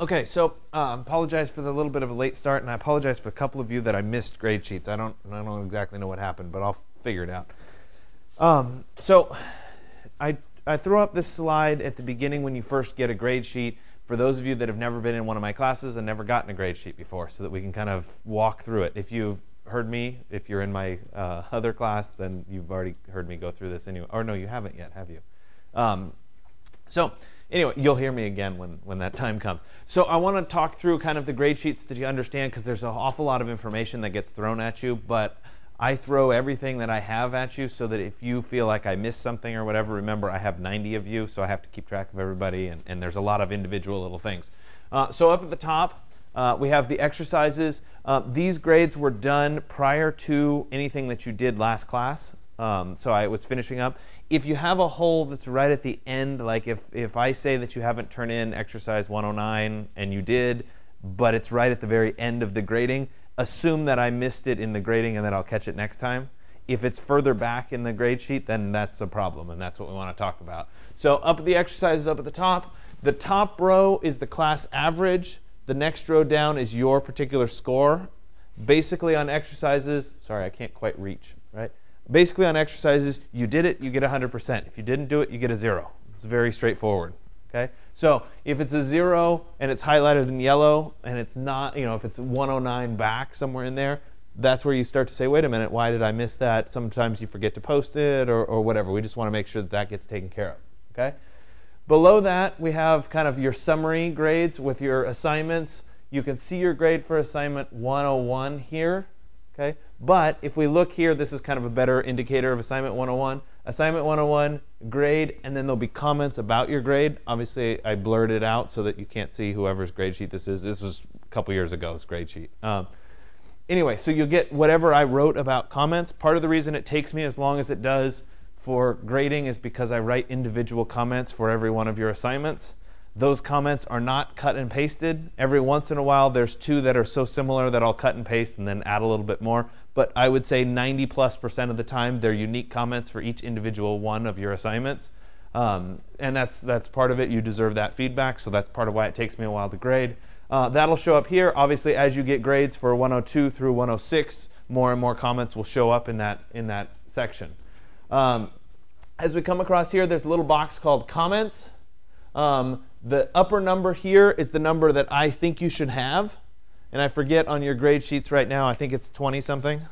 Okay, so uh, apologize for the little bit of a late start, and I apologize for a couple of you that I missed grade sheets. I don't, I don't exactly know what happened, but I'll figure it out. Um, so I, I throw up this slide at the beginning when you first get a grade sheet for those of you that have never been in one of my classes and never gotten a grade sheet before, so that we can kind of walk through it. If you've heard me, if you're in my uh, other class, then you've already heard me go through this anyway. Or no, you haven't yet, have you? Um, so anyway, you'll hear me again when, when that time comes. So I want to talk through kind of the grade sheets that you understand because there's an awful lot of information that gets thrown at you, but I throw everything that I have at you so that if you feel like I missed something or whatever, remember I have 90 of you, so I have to keep track of everybody, and, and there's a lot of individual little things. Uh, so up at the top, uh, we have the exercises. Uh, these grades were done prior to anything that you did last class. Um, so I was finishing up if you have a hole that's right at the end, like if, if I say that you haven't turned in exercise 109 and you did, but it's right at the very end of the grading, assume that I missed it in the grading and that I'll catch it next time. If it's further back in the grade sheet, then that's a problem, and that's what we want to talk about. So up at the exercises up at the top, the top row is the class average. The next row down is your particular score. Basically on exercises, sorry, I can't quite reach, right? Basically on exercises, you did it, you get 100%. If you didn't do it, you get a zero. It's very straightforward. Okay? So if it's a zero and it's highlighted in yellow and it's not, you know, if it's 109 back somewhere in there, that's where you start to say, wait a minute, why did I miss that? Sometimes you forget to post it or, or whatever. We just want to make sure that that gets taken care of. Okay? Below that, we have kind of your summary grades with your assignments. You can see your grade for assignment 101 here. Okay? But if we look here, this is kind of a better indicator of assignment 101. Assignment 101, grade, and then there'll be comments about your grade. Obviously, I blurred it out so that you can't see whoever's grade sheet this is. This was a couple years ago, this grade sheet. Um, anyway, so you'll get whatever I wrote about comments. Part of the reason it takes me as long as it does for grading is because I write individual comments for every one of your assignments. Those comments are not cut and pasted. Every once in a while, there's two that are so similar that I'll cut and paste and then add a little bit more. But I would say 90 plus percent of the time, they're unique comments for each individual one of your assignments. Um, and that's, that's part of it. You deserve that feedback. So that's part of why it takes me a while to grade. Uh, that'll show up here. Obviously, as you get grades for 102 through 106, more and more comments will show up in that, in that section. Um, as we come across here, there's a little box called comments. Um, the upper number here is the number that I think you should have. And I forget on your grade sheets right now, I think it's 20 something.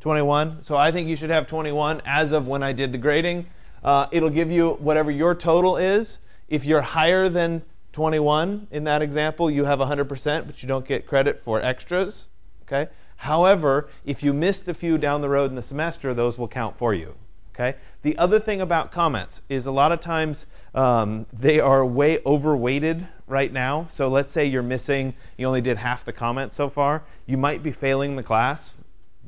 21. So I think you should have 21 as of when I did the grading. Uh, it'll give you whatever your total is. If you're higher than 21 in that example, you have 100%, but you don't get credit for extras. Okay. However, if you missed a few down the road in the semester, those will count for you. Okay. The other thing about comments is a lot of times um, they are way overweighted right now. So let's say you're missing, you only did half the comments so far. You might be failing the class.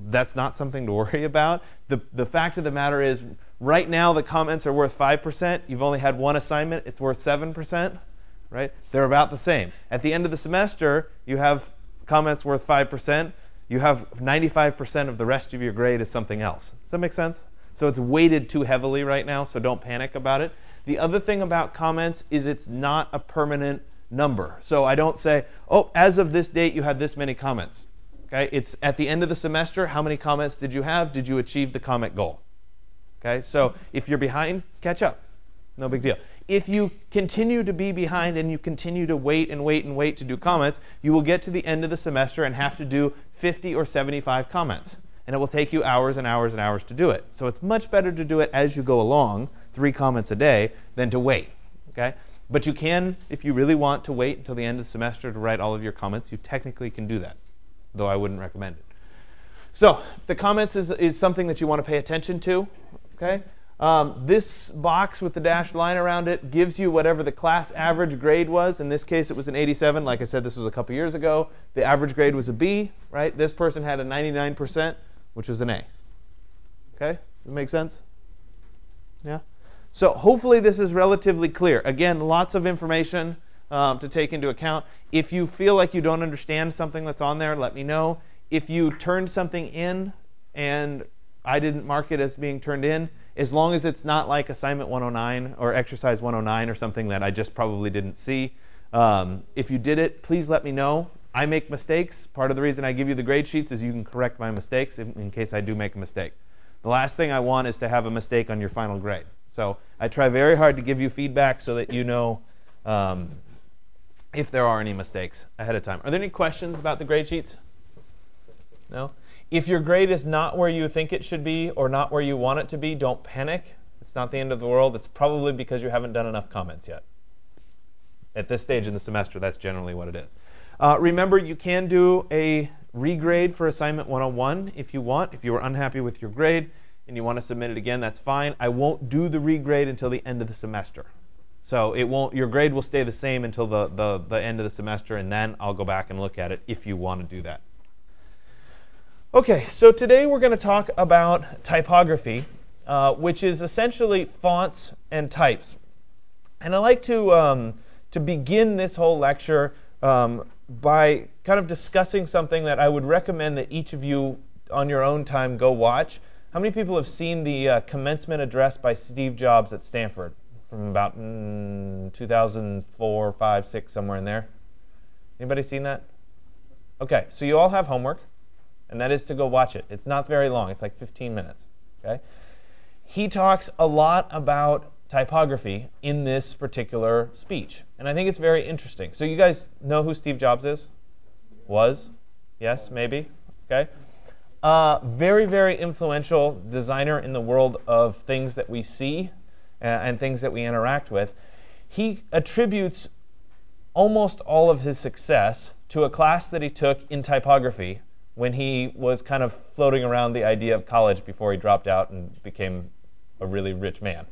That's not something to worry about. The, the fact of the matter is, right now the comments are worth 5%. You've only had one assignment, it's worth 7%, right? They're about the same. At the end of the semester, you have comments worth 5%. You have 95% of the rest of your grade is something else. Does that make sense? So it's weighted too heavily right now, so don't panic about it. The other thing about comments is it's not a permanent number. So I don't say, oh, as of this date, you had this many comments. Okay, it's at the end of the semester, how many comments did you have? Did you achieve the comment goal? Okay, so if you're behind, catch up. No big deal. If you continue to be behind and you continue to wait and wait and wait to do comments, you will get to the end of the semester and have to do 50 or 75 comments and it will take you hours and hours and hours to do it. So it's much better to do it as you go along, three comments a day, than to wait. Okay? But you can, if you really want to wait until the end of the semester to write all of your comments, you technically can do that, though I wouldn't recommend it. So the comments is, is something that you want to pay attention to. Okay? Um, this box with the dashed line around it gives you whatever the class average grade was. In this case, it was an 87. Like I said, this was a couple years ago. The average grade was a B, right? This person had a 99% which was an A. Okay? Does it make sense? Yeah? So hopefully this is relatively clear. Again, lots of information um, to take into account. If you feel like you don't understand something that's on there, let me know. If you turned something in and I didn't mark it as being turned in, as long as it's not like assignment 109 or exercise 109 or something that I just probably didn't see, Um, if you did it, please let me know. I make mistakes. Part of the reason I give you the grade sheets is you can correct my mistakes in, in case I do make a mistake. The last thing I want is to have a mistake on your final grade. So I try very hard to give you feedback so that you know um, if there are any mistakes ahead of time. Are there any questions about the grade sheets? No? If your grade is not where you think it should be or not where you want it to be, don't panic. It's not the end of the world. It's probably because you haven't done enough comments yet. At this stage in the semester, that's generally what it is. Uh, remember, you can do a regrade for assignment 101 if you want. If you were unhappy with your grade and you want to submit it again, that's fine. I won't do the regrade until the end of the semester. So it won't, your grade will stay the same until the, the, the end of the semester, and then I'll go back and look at it if you want to do that. Okay, so today we're going to talk about typography, uh, which is essentially fonts and types. And I like to, um, to begin this whole lecture um, by kind of discussing something that I would recommend that each of you on your own time go watch. How many people have seen the uh, commencement address by Steve Jobs at Stanford from about mm, 2004, 5, 6, somewhere in there? Anybody seen that? Okay, so you all have homework and that is to go watch it. It's not very long. It's like 15 minutes. Okay? He talks a lot about typography in this particular speech, and I think it's very interesting. So you guys know who Steve Jobs is? Was? Yes, maybe. Okay. Uh, very, very influential designer in the world of things that we see uh, and things that we interact with. He attributes almost all of his success to a class that he took in typography when he was kind of floating around the idea of college before he dropped out and became a really rich man.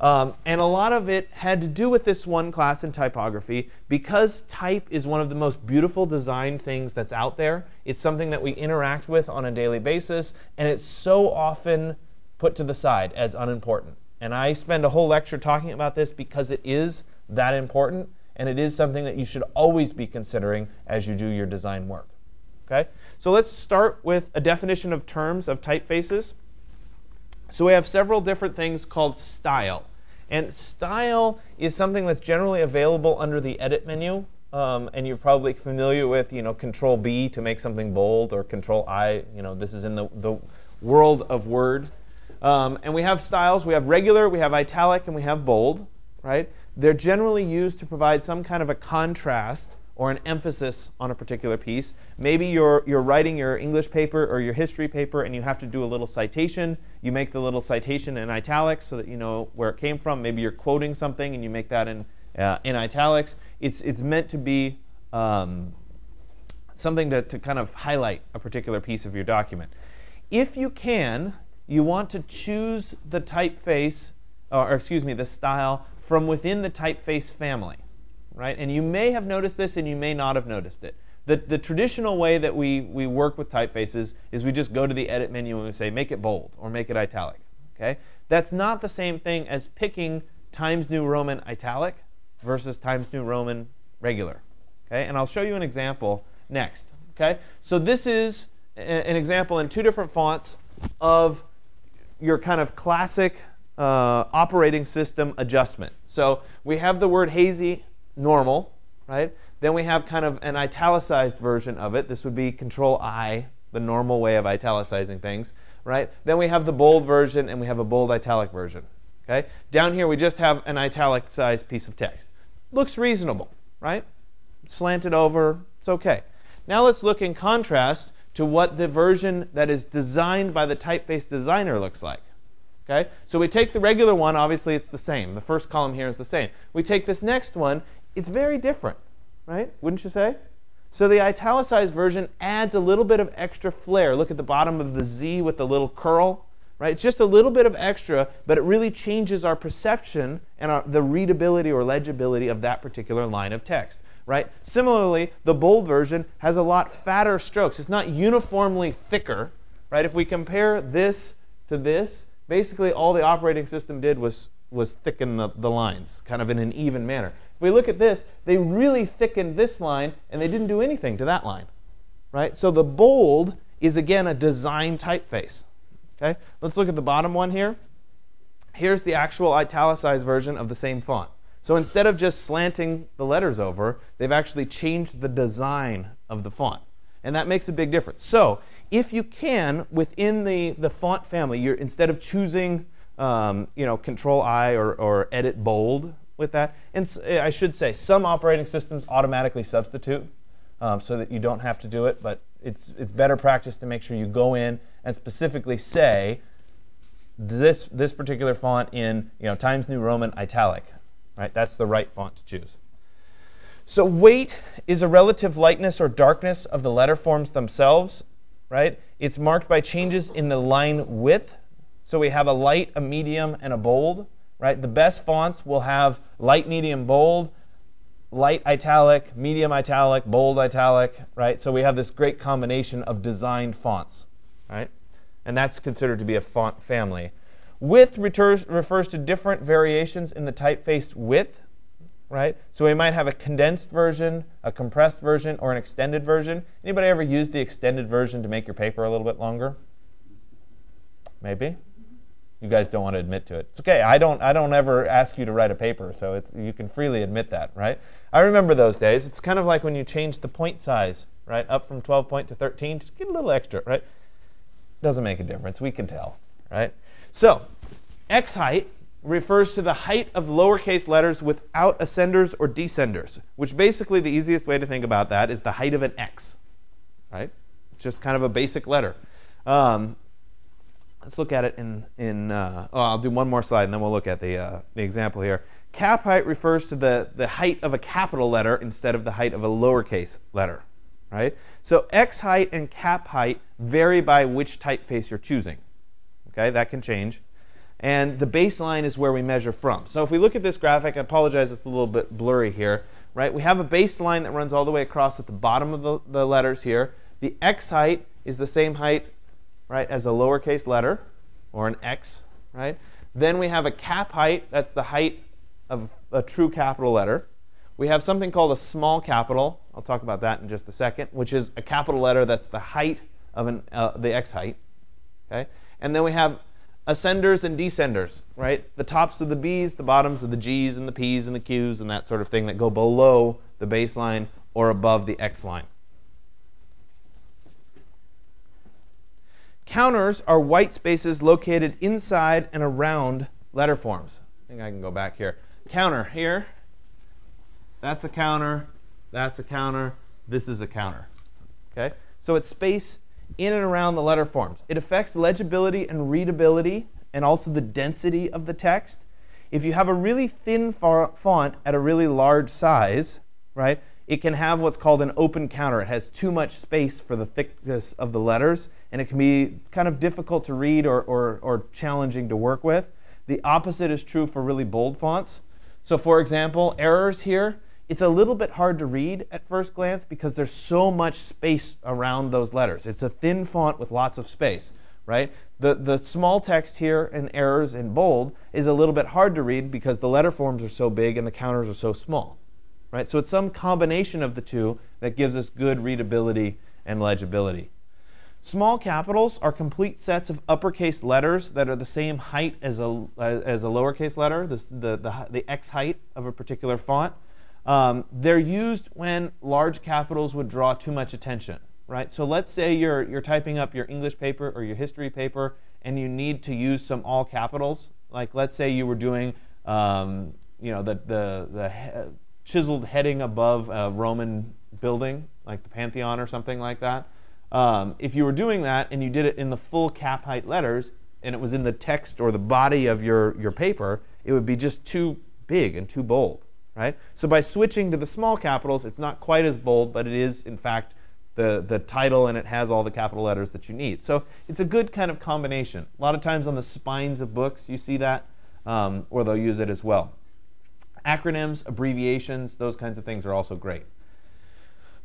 Um, and a lot of it had to do with this one class in typography. Because type is one of the most beautiful design things that's out there, it's something that we interact with on a daily basis, and it's so often put to the side as unimportant. And I spend a whole lecture talking about this because it is that important, and it is something that you should always be considering as you do your design work. Okay? So let's start with a definition of terms of typefaces. So we have several different things called style. And style is something that's generally available under the edit menu. Um, and you're probably familiar with, you know, Control B to make something bold or Control I. You know, this is in the, the world of Word. Um, and we have styles. We have regular, we have italic, and we have bold. Right? They're generally used to provide some kind of a contrast or an emphasis on a particular piece. Maybe you're, you're writing your English paper or your history paper and you have to do a little citation. You make the little citation in italics so that you know where it came from. Maybe you're quoting something and you make that in, uh, in italics. It's, it's meant to be um, something to, to kind of highlight a particular piece of your document. If you can, you want to choose the typeface, or excuse me, the style from within the typeface family right? And you may have noticed this and you may not have noticed it. The, the traditional way that we, we work with typefaces is we just go to the edit menu and we say make it bold or make it italic. Okay? That's not the same thing as picking Times New Roman italic versus Times New Roman regular. Okay? And I'll show you an example next. Okay? So this is an example in two different fonts of your kind of classic uh, operating system adjustment. So we have the word hazy normal, right? Then we have kind of an italicized version of it. This would be Control I, the normal way of italicizing things, right? Then we have the bold version and we have a bold italic version. Okay? Down here we just have an italicized piece of text. Looks reasonable, right? Slanted over, it's okay. Now let's look in contrast to what the version that is designed by the typeface designer looks like. Okay? So we take the regular one, obviously it's the same. The first column here is the same. We take this next one it's very different, right? Wouldn't you say? So the italicized version adds a little bit of extra flair. Look at the bottom of the Z with the little curl, right? It's just a little bit of extra, but it really changes our perception and our, the readability or legibility of that particular line of text, right? Similarly, the bold version has a lot fatter strokes. It's not uniformly thicker, right? If we compare this to this, basically all the operating system did was, was thicken the, the lines, kind of in an even manner. If we look at this, they really thickened this line and they didn't do anything to that line. Right? So the bold is again a design typeface. Okay? Let's look at the bottom one here. Here's the actual italicized version of the same font. So instead of just slanting the letters over, they've actually changed the design of the font. And that makes a big difference. So if you can, within the, the font family, you're, instead of choosing um, you know, Control I or, or Edit Bold with that, and I should say some operating systems automatically substitute um, so that you don't have to do it, but it's, it's better practice to make sure you go in and specifically say this, this particular font in you know, Times New Roman italic. Right? That's the right font to choose. So weight is a relative lightness or darkness of the letter forms themselves. Right? It's marked by changes in the line width. So we have a light, a medium, and a bold. Right? The best fonts will have light, medium, bold light italic, medium italic, bold italic, right? So we have this great combination of designed fonts, right? And that's considered to be a font family. Width refers, to different variations in the typeface width, right? So we might have a condensed version, a compressed version, or an extended version. Anybody ever use the extended version to make your paper a little bit longer? Maybe. You guys don't want to admit to it. It's okay. I don't. I don't ever ask you to write a paper, so it's you can freely admit that, right? I remember those days. It's kind of like when you change the point size, right, up from 12 point to 13. Just get a little extra, right? Doesn't make a difference. We can tell, right? So, x height refers to the height of lowercase letters without ascenders or descenders, which basically the easiest way to think about that is the height of an x, right? It's just kind of a basic letter. Um, Let's look at it in, in uh, oh, I'll do one more slide and then we'll look at the, uh, the example here. Cap height refers to the, the height of a capital letter instead of the height of a lowercase letter, right? So X height and cap height vary by which typeface you're choosing. Okay, that can change. And the baseline is where we measure from. So if we look at this graphic, I apologize, it's a little bit blurry here, right? We have a baseline that runs all the way across at the bottom of the, the letters here. The X height is the same height right, as a lowercase letter or an x, right? Then we have a cap height, that's the height of a true capital letter. We have something called a small capital. I'll talk about that in just a second, which is a capital letter that's the height of an, uh, the x height. Okay? And then we have ascenders and descenders, right? The tops of the B's, the bottoms of the G's and the P's and the Q's and that sort of thing that go below the baseline or above the X line. Counters are white spaces located inside and around letter forms. I think I can go back here. Counter here. That's a counter. That's a counter. This is a counter. Okay? So it's space in and around the letter forms. It affects legibility and readability and also the density of the text. If you have a really thin font at a really large size, right, it can have what's called an open counter. It has too much space for the thickness of the letters, and it can be kind of difficult to read or, or, or challenging to work with. The opposite is true for really bold fonts. So for example, errors here, it's a little bit hard to read at first glance because there's so much space around those letters. It's a thin font with lots of space, right? The, the small text here in errors in bold is a little bit hard to read because the letter forms are so big and the counters are so small right? So it's some combination of the two that gives us good readability and legibility. Small capitals are complete sets of uppercase letters that are the same height as a, as a lowercase letter, the, the, the, the x height of a particular font. Um, they're used when large capitals would draw too much attention, right? So let's say you're, you're typing up your English paper or your history paper and you need to use some all capitals. Like let's say you were doing, um, you know, the, the, the chiseled heading above a Roman building, like the Pantheon or something like that. Um, if you were doing that and you did it in the full cap height letters and it was in the text or the body of your, your paper, it would be just too big and too bold, right? So by switching to the small capitals, it's not quite as bold, but it is, in fact, the, the title and it has all the capital letters that you need. So it's a good kind of combination. A lot of times on the spines of books, you see that, um, or they'll use it as well. Acronyms, abbreviations, those kinds of things are also great.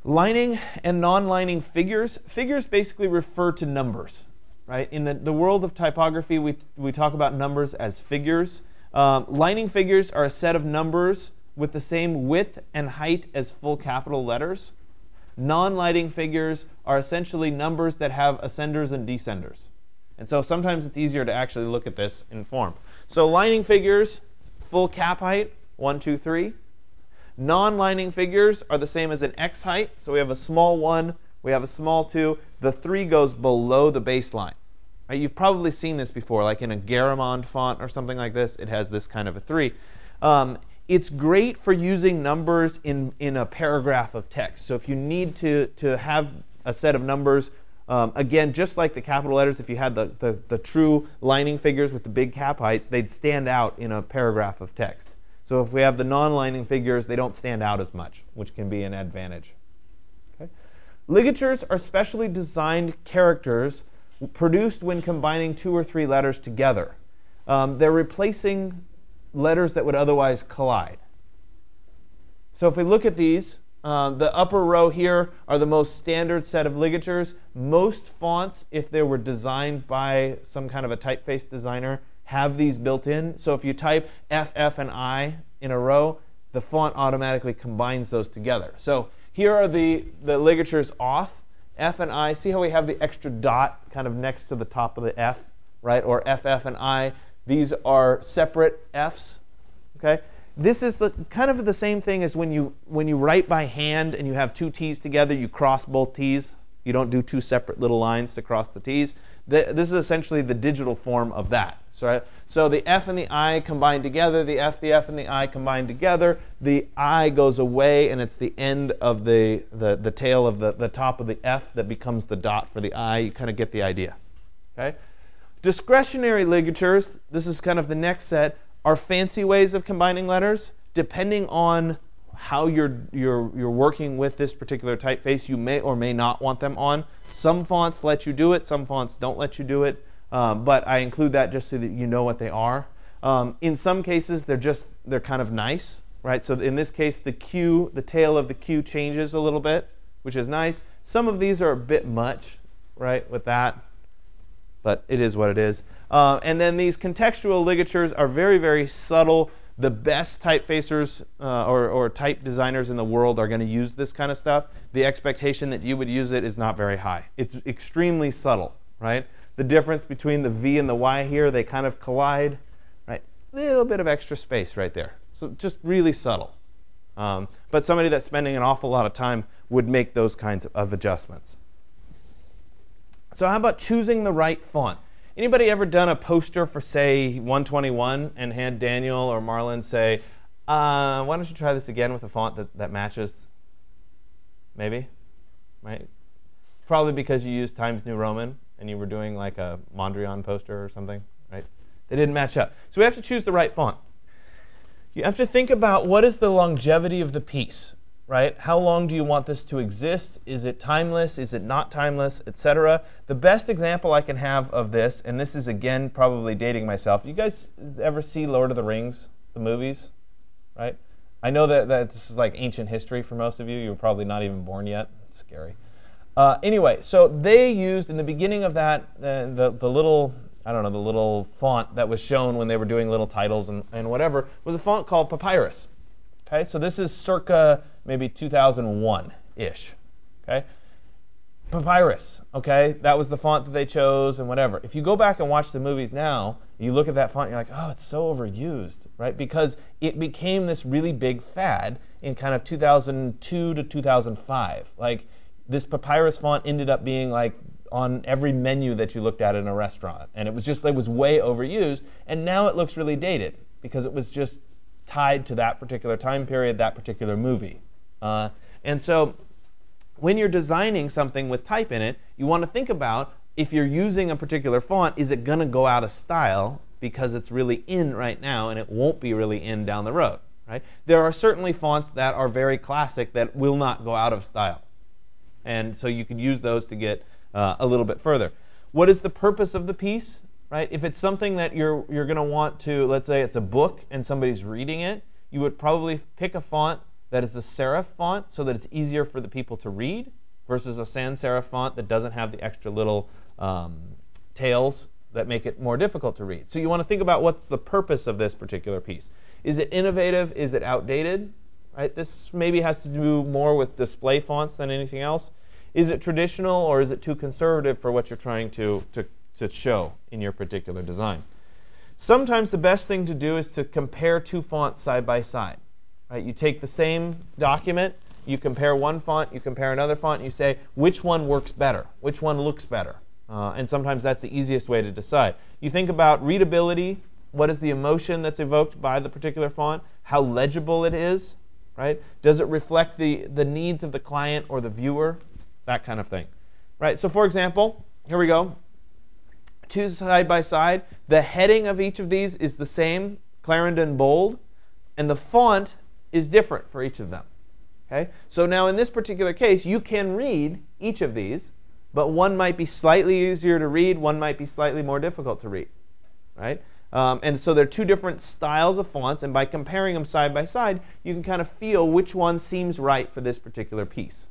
Lining and non-lining figures. Figures basically refer to numbers, right? In the, the world of typography, we, we talk about numbers as figures. Um, lining figures are a set of numbers with the same width and height as full capital letters. Non-lining figures are essentially numbers that have ascenders and descenders. And so sometimes it's easier to actually look at this in form. So lining figures, full cap height, one, two, three. Non-lining figures are the same as an X height. So we have a small 1, we have a small 2. The 3 goes below the baseline. Right, you've probably seen this before, like in a Garamond font or something like this. It has this kind of a 3. Um, it's great for using numbers in, in a paragraph of text. So if you need to, to have a set of numbers, um, again, just like the capital letters, if you had the, the, the true lining figures with the big cap heights, they'd stand out in a paragraph of text. So if we have the non-lining figures, they don't stand out as much, which can be an advantage. Okay? Ligatures are specially designed characters produced when combining two or three letters together. Um, they're replacing letters that would otherwise collide. So if we look at these, uh, the upper row here are the most standard set of ligatures. Most fonts, if they were designed by some kind of a typeface designer, have these built in. So if you type F, F, and I in a row, the font automatically combines those together. So here are the, the ligatures off. F and I, see how we have the extra dot kind of next to the top of the F, right? Or F, F, and I. These are separate Fs, okay? This is the kind of the same thing as when you when you write by hand and you have two T's together, you cross both T's. You don't do two separate little lines to cross the T's. This is essentially the digital form of that. So, so the F and the I combine together, the F, the F, and the I combine together. The I goes away, and it's the end of the, the, the tail of the, the top of the F that becomes the dot for the I. You kind of get the idea. Okay? Discretionary ligatures, this is kind of the next set, are fancy ways of combining letters. Depending on how you're, you're, you're working with this particular typeface, you may or may not want them on. Some fonts let you do it, some fonts don't let you do it. Um, but I include that just so that you know what they are. Um, in some cases, they're just, they're kind of nice, right? So in this case, the Q, the tail of the Q changes a little bit, which is nice. Some of these are a bit much, right, with that, but it is what it is. Uh, and then these contextual ligatures are very, very subtle. The best typefacers uh, or, or type designers in the world are going to use this kind of stuff. The expectation that you would use it is not very high. It's extremely subtle, right? the difference between the V and the Y here, they kind of collide, right? Little bit of extra space right there. So just really subtle. Um, but somebody that's spending an awful lot of time would make those kinds of, of adjustments. So how about choosing the right font? Anybody ever done a poster for, say, 121 and had Daniel or Marlon say, uh, why don't you try this again with a font that, that matches? Maybe, right? Probably because you used Times New Roman and you were doing like a Mondrian poster or something, right? They didn't match up. So we have to choose the right font. You have to think about what is the longevity of the piece, right? How long do you want this to exist? Is it timeless? Is it not timeless, etc.? The best example I can have of this, and this is again probably dating myself. You guys ever see Lord of the Rings, the movies, right? I know that, that this is like ancient history for most of you. You were probably not even born yet. It's scary. Uh, anyway, so they used in the beginning of that uh, the the little I don't know the little font that was shown when they were doing little titles and, and whatever was a font called Papyrus. Okay, so this is circa maybe 2001 ish. Okay, Papyrus. Okay, that was the font that they chose and whatever. If you go back and watch the movies now, you look at that font, you're like, oh, it's so overused, right? Because it became this really big fad in kind of 2002 to 2005. Like this papyrus font ended up being like on every menu that you looked at in a restaurant. And it was just, it was way overused. And now it looks really dated because it was just tied to that particular time period, that particular movie. Uh, and so when you're designing something with type in it, you want to think about if you're using a particular font, is it going to go out of style because it's really in right now and it won't be really in down the road, right? There are certainly fonts that are very classic that will not go out of style. And so you could use those to get uh, a little bit further. What is the purpose of the piece? Right? If it's something that you're you're going to want to, let's say it's a book and somebody's reading it, you would probably pick a font that is a serif font so that it's easier for the people to read versus a sans serif font that doesn't have the extra little um, tails that make it more difficult to read. So you want to think about what's the purpose of this particular piece. Is it innovative? Is it outdated? Right? This maybe has to do more with display fonts than anything else. Is it traditional or is it too conservative for what you're trying to, to, to show in your particular design? Sometimes the best thing to do is to compare two fonts side by side. Right? You take the same document, you compare one font, you compare another font, and you say which one works better, which one looks better. Uh, and sometimes that's the easiest way to decide. You think about readability. What is the emotion that's evoked by the particular font? How legible it is, right? Does it reflect the, the needs of the client or the viewer? That kind of thing, right? So for example, here we go. Two side by side. The heading of each of these is the same, Clarendon bold, and the font is different for each of them. Okay? So now in this particular case, you can read each of these, but one might be slightly easier to read, one might be slightly more difficult to read. Right? Um, and so they're two different styles of fonts, and by comparing them side by side, you can kind of feel which one seems right for this particular piece.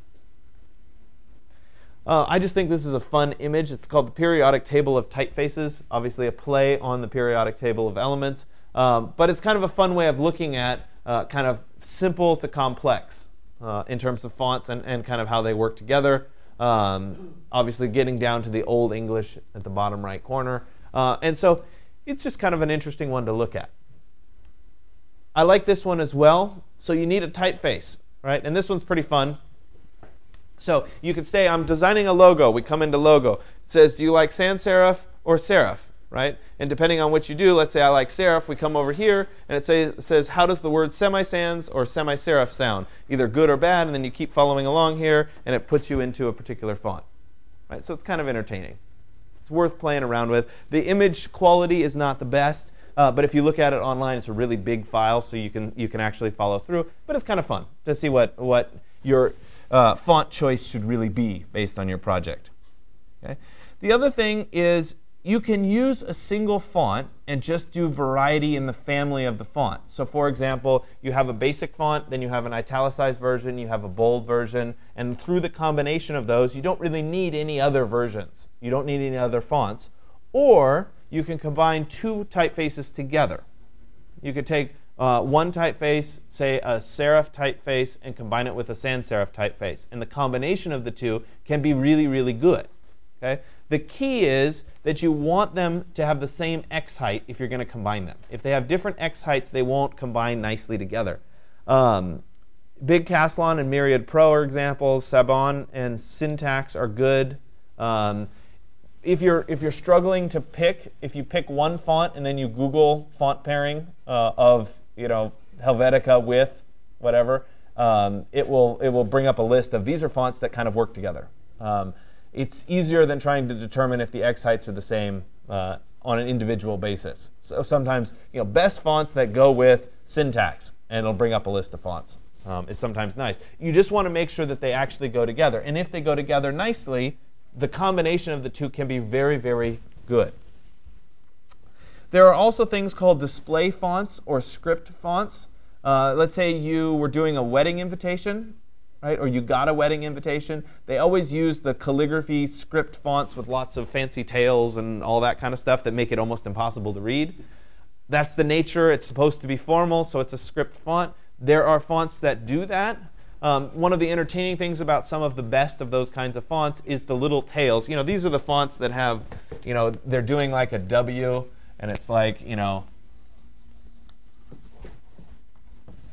Uh, I just think this is a fun image. It's called the periodic table of typefaces, obviously a play on the periodic table of elements. Um, but it's kind of a fun way of looking at uh, kind of simple to complex uh, in terms of fonts and, and kind of how they work together. Um, obviously, getting down to the Old English at the bottom right corner. Uh, and so it's just kind of an interesting one to look at. I like this one as well. So you need a typeface, right? And this one's pretty fun. So you could say, I'm designing a logo. We come into logo. It says, do you like sans serif or serif? Right? And depending on what you do, let's say I like serif, we come over here and it, say, says, how does the word semi-sans or semi-serif sound? Either good or bad, and then you keep following along here and it puts you into a particular font. Right? So it's kind of entertaining. It's worth playing around with. The image quality is not the best, uh, but if you look at it online, it's a really big file, so you can, you can actually follow through. But it's kind of fun to see what, what your uh, font choice should really be based on your project. Okay? The other thing is you can use a single font and just do variety in the family of the font. So for example, you have a basic font, then you have an italicized version, you have a bold version, and through the combination of those, you don't really need any other versions. You don't need any other fonts. Or you can combine two typefaces together. You could take uh, one typeface, say a serif typeface, and combine it with a sans serif typeface. And the combination of the two can be really, really good. Okay? The key is that you want them to have the same x height if you're going to combine them. If they have different x heights, they won't combine nicely together. Um, Big Caslon and Myriad Pro are examples. Sabon and Syntax are good. Um, if you're if you're struggling to pick, if you pick one font and then you Google font pairing uh, of you know, Helvetica with whatever, um, it will it will bring up a list of these are fonts that kind of work together. Um, it's easier than trying to determine if the X heights are the same uh, on an individual basis. So sometimes, you know, best fonts that go with syntax, and it'll bring up a list of fonts. Um, is sometimes nice. You just want to make sure that they actually go together. And if they go together nicely, the combination of the two can be very, very good. There are also things called display fonts or script fonts. Uh, let's say you were doing a wedding invitation, right? Or you got a wedding invitation. They always use the calligraphy script fonts with lots of fancy tails and all that kind of stuff that make it almost impossible to read. That's the nature. It's supposed to be formal, so it's a script font. There are fonts that do that. Um, one of the entertaining things about some of the best of those kinds of fonts is the little tails. You know, these are the fonts that have, you know, they're doing like a W and it's like, you know,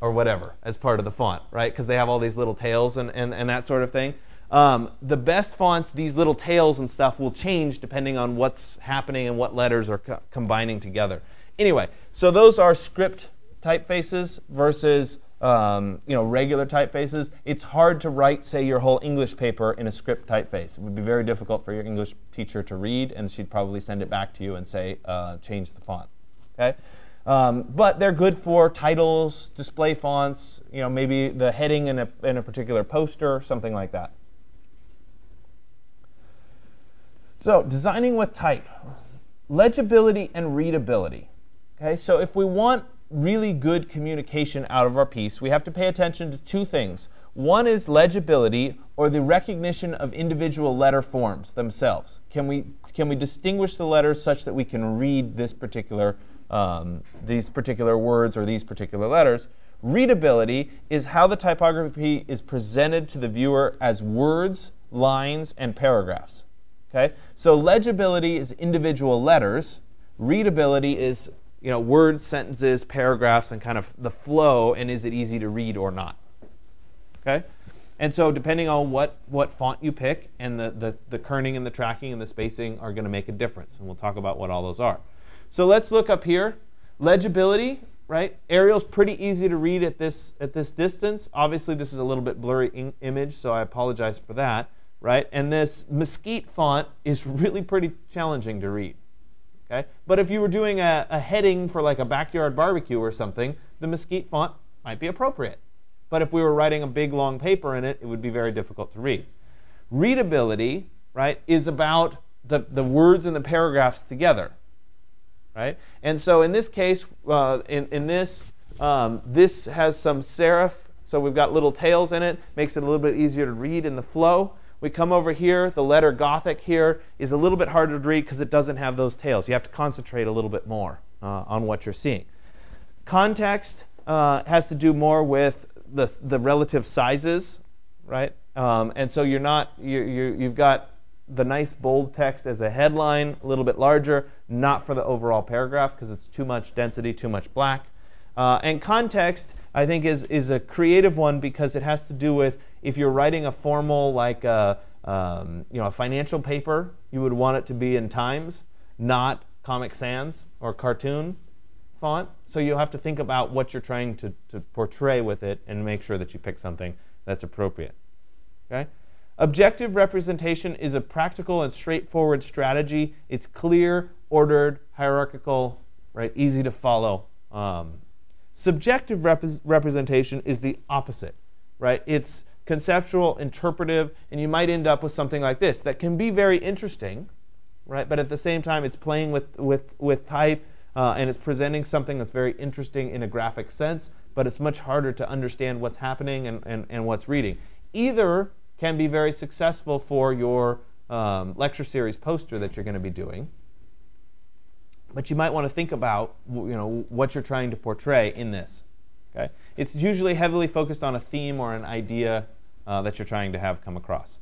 or whatever as part of the font, right? Because they have all these little tails and, and, and that sort of thing. Um, the best fonts, these little tails and stuff will change depending on what's happening and what letters are co combining together. Anyway, so those are script typefaces versus um, you know, regular typefaces. It's hard to write, say, your whole English paper in a script typeface. It would be very difficult for your English teacher to read, and she'd probably send it back to you and say, uh, change the font. Okay? Um, but they're good for titles, display fonts, you know, maybe the heading in a, in a particular poster, something like that. So, designing with type, legibility and readability. Okay, so if we want really good communication out of our piece, we have to pay attention to two things. One is legibility or the recognition of individual letter forms themselves. Can we, can we distinguish the letters such that we can read this particular, um, these particular words or these particular letters? Readability is how the typography is presented to the viewer as words, lines, and paragraphs. Okay? So legibility is individual letters. Readability is you know, words, sentences, paragraphs, and kind of the flow, and is it easy to read or not? Okay? And so depending on what, what font you pick and the, the, the kerning and the tracking and the spacing are going to make a difference. And we'll talk about what all those are. So let's look up here. Legibility, right? Arial's pretty easy to read at this, at this distance. Obviously, this is a little bit blurry image, so I apologize for that, right? And this Mesquite font is really pretty challenging to read. Okay? But if you were doing a, a heading for like a backyard barbecue or something, the Mesquite font might be appropriate. But if we were writing a big long paper in it, it would be very difficult to read. Readability, right, is about the, the words and the paragraphs together, right? And so in this case, uh, in, in this, um, this has some serif, so we've got little tails in it, makes it a little bit easier to read in the flow. We come over here, the letter Gothic here is a little bit harder to read because it doesn't have those tails. You have to concentrate a little bit more uh, on what you're seeing. Context uh, has to do more with the, the relative sizes, right? Um, and so you're not, you, you, you've got the nice bold text as a headline, a little bit larger, not for the overall paragraph because it's too much density, too much black. Uh, and context, I think, is, is a creative one because it has to do with if you're writing a formal, like a, um, you know, a financial paper, you would want it to be in Times, not Comic Sans or cartoon font. So you have to think about what you're trying to, to portray with it and make sure that you pick something that's appropriate. Okay? Objective representation is a practical and straightforward strategy. It's clear, ordered, hierarchical, right, easy to follow. Um, subjective rep representation is the opposite, right? It's conceptual, interpretive, and you might end up with something like this that can be very interesting, right? But at the same time, it's playing with, with, with type uh, and it's presenting something that's very interesting in a graphic sense, but it's much harder to understand what's happening and, and, and what's reading. Either can be very successful for your um, lecture series poster that you're going to be doing, but you might want to think about you know, what you're trying to portray in this. Okay? It's usually heavily focused on a theme or an idea uh, that you're trying to have come across.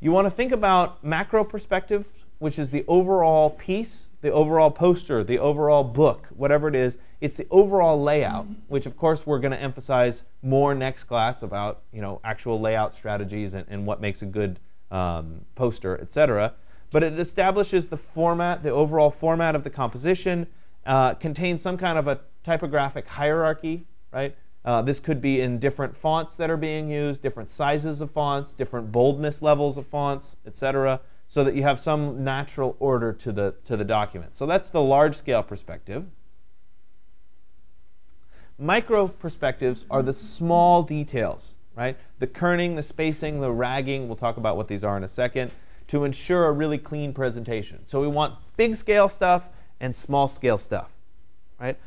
You want to think about macro perspective, which is the overall piece, the overall poster, the overall book, whatever it is. It's the overall layout, which of course we're going to emphasize more next class about you know actual layout strategies and, and what makes a good um, poster, etc. But it establishes the format, the overall format of the composition, uh, contains some kind of a typographic hierarchy, right? Uh, this could be in different fonts that are being used, different sizes of fonts, different boldness levels of fonts, etc., so that you have some natural order to the, to the document. So that's the large scale perspective. Micro perspectives are the small details, right? The kerning, the spacing, the ragging, we'll talk about what these are in a second, to ensure a really clean presentation. So we want big scale stuff and small scale stuff, right?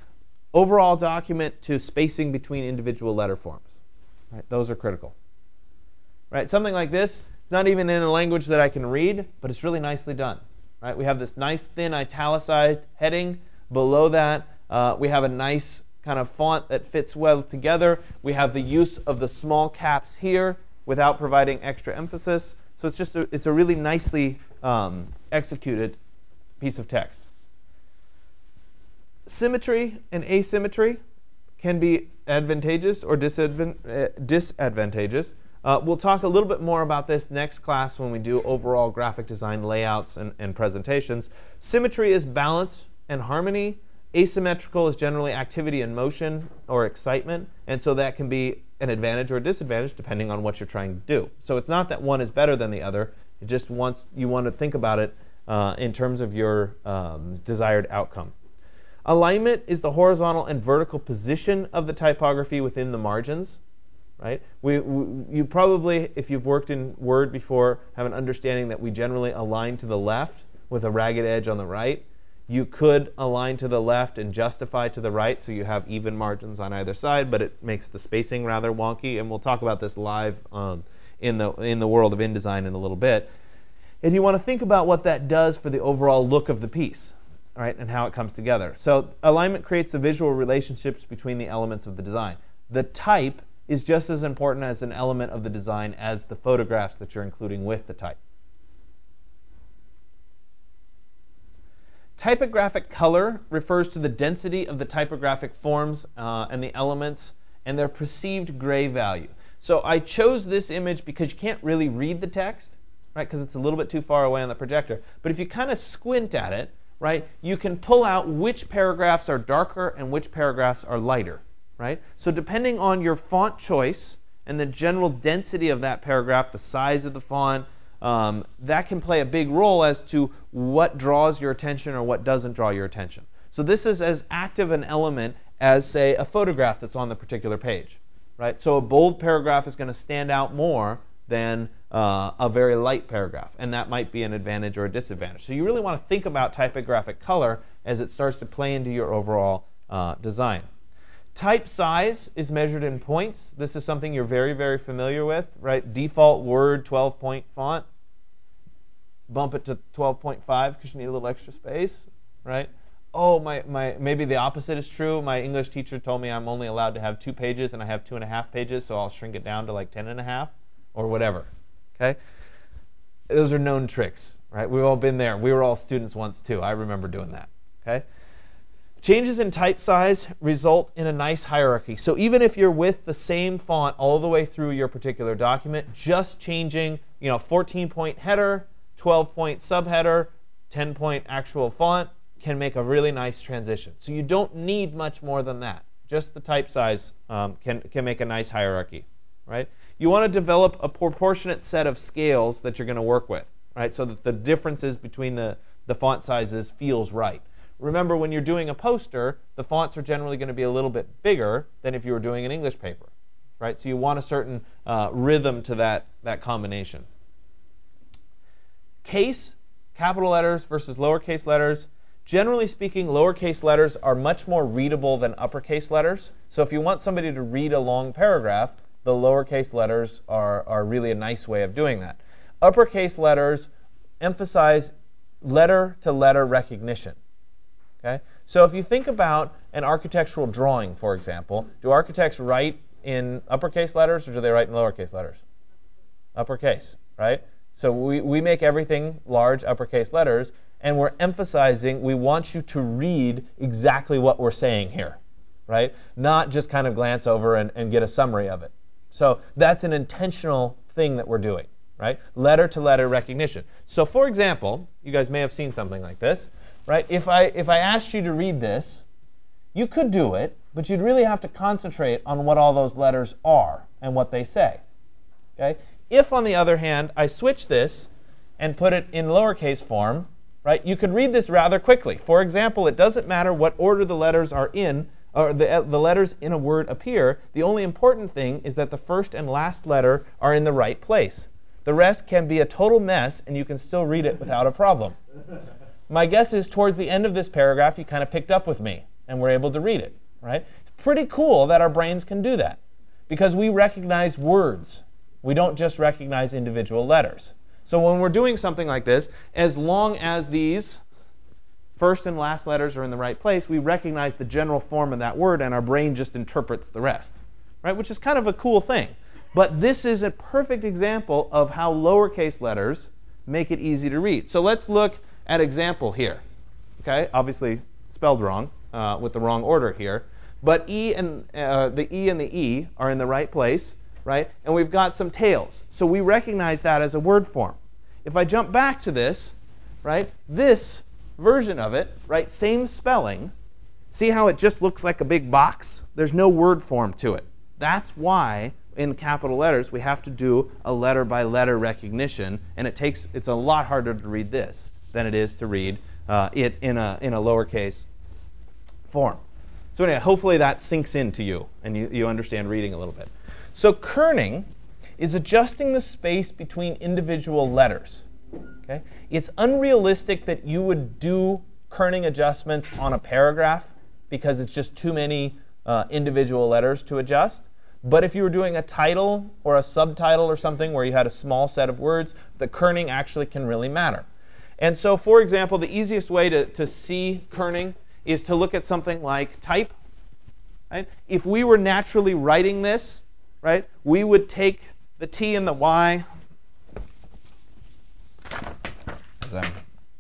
Overall document to spacing between individual letter forms. Right? Those are critical. Right? Something like this, it's not even in a language that I can read, but it's really nicely done. Right? We have this nice thin italicized heading. Below that, uh, we have a nice kind of font that fits well together. We have the use of the small caps here without providing extra emphasis. So it's just a, it's a really nicely um, executed piece of text symmetry and asymmetry can be advantageous or uh, disadvantageous. Uh, we'll talk a little bit more about this next class when we do overall graphic design layouts and, and presentations. Symmetry is balance and harmony. Asymmetrical is generally activity and motion or excitement, and so that can be an advantage or a disadvantage depending on what you're trying to do. So it's not that one is better than the other. It just wants you want to think about it uh, in terms of your um, desired outcome. Alignment is the horizontal and vertical position of the typography within the margins. Right? We, we, you probably, if you've worked in Word before, have an understanding that we generally align to the left with a ragged edge on the right. You could align to the left and justify to the right so you have even margins on either side, but it makes the spacing rather wonky. And we'll talk about this live um, in, the, in the world of InDesign in a little bit. And you want to think about what that does for the overall look of the piece right, and how it comes together. So alignment creates the visual relationships between the elements of the design. The type is just as important as an element of the design as the photographs that you're including with the type. Typographic color refers to the density of the typographic forms uh, and the elements and their perceived gray value. So I chose this image because you can't really read the text, right, because it's a little bit too far away on the projector. But if you kind of squint at it, right, you can pull out which paragraphs are darker and which paragraphs are lighter, right? So depending on your font choice and the general density of that paragraph, the size of the font, um, that can play a big role as to what draws your attention or what doesn't draw your attention. So this is as active an element as, say, a photograph that's on the particular page. Right? So a bold paragraph is going to stand out more than uh, a very light paragraph, and that might be an advantage or a disadvantage. So you really want to think about typographic color as it starts to play into your overall uh, design. Type size is measured in points. This is something you're very, very familiar with, right? Default Word 12 point font. Bump it to 12.5 because you need a little extra space, right? Oh, my, my, maybe the opposite is true. My English teacher told me I'm only allowed to have two pages and I have two and a half pages, so I'll shrink it down to like 10 and a half or whatever, okay? Those are known tricks, right? We've all been there. We were all students once too. I remember doing that, okay? Changes in type size result in a nice hierarchy. So even if you're with the same font all the way through your particular document, just changing, you know, 14 point header, 12 point subheader, 10 point actual font can make a really nice transition. So you don't need much more than that. Just the type size um, can, can make a nice hierarchy, right? You want to develop a proportionate set of scales that you're going to work with, right? So that the differences between the, the font sizes feels right. Remember, when you're doing a poster, the fonts are generally going to be a little bit bigger than if you were doing an English paper, right? So you want a certain uh, rhythm to that, that combination. Case, capital letters versus lowercase letters. Generally speaking, lowercase letters are much more readable than uppercase letters. So if you want somebody to read a long paragraph, the lowercase letters are, are really a nice way of doing that. Uppercase letters emphasize letter to letter recognition. Okay? So if you think about an architectural drawing, for example, do architects write in uppercase letters or do they write in lowercase letters? Uppercase, right? So we, we make everything large uppercase letters, and we're emphasizing we want you to read exactly what we're saying here, right? Not just kind of glance over and, and get a summary of it. So that's an intentional thing that we're doing, right? Letter to letter recognition. So for example, you guys may have seen something like this right? If I, if I asked you to read this, you could do it, but you'd really have to concentrate on what all those letters are and what they say. Okay? If, on the other hand, I switch this and put it in lowercase form, right, you could read this rather quickly. For example, it doesn't matter what order the letters are in, or the, uh, the letters in a word appear. The only important thing is that the first and last letter are in the right place. The rest can be a total mess, and you can still read it without a problem. My guess is towards the end of this paragraph, you kind of picked up with me and were able to read it, right? It's pretty cool that our brains can do that because we recognize words. We don't just recognize individual letters. So when we're doing something like this, as long as these first and last letters are in the right place, we recognize the general form of that word and our brain just interprets the rest, right? Which is kind of a cool thing. But this is a perfect example of how lowercase letters make it easy to read. So let's look at example here. Okay, obviously spelled wrong uh, with the wrong order here. But E and uh, the E and the E are in the right place, right? And we've got some tails. So we recognize that as a word form. If I jump back to this, right, this version of it, right, same spelling, see how it just looks like a big box? There's no word form to it. That's why in capital letters we have to do a letter by letter recognition and it takes it's a lot harder to read this than it is to read uh, it in a, in a lowercase form. So anyway, hopefully that sinks into you and you, you understand reading a little bit. So kerning is adjusting the space between individual letters. Okay? It's unrealistic that you would do kerning adjustments on a paragraph because it's just too many uh, individual letters to adjust. But if you were doing a title or a subtitle or something where you had a small set of words, the kerning actually can really matter. And so, for example, the easiest way to, to see kerning is to look at something like type. Right? If we were naturally writing this, right, we would take the T and the Y,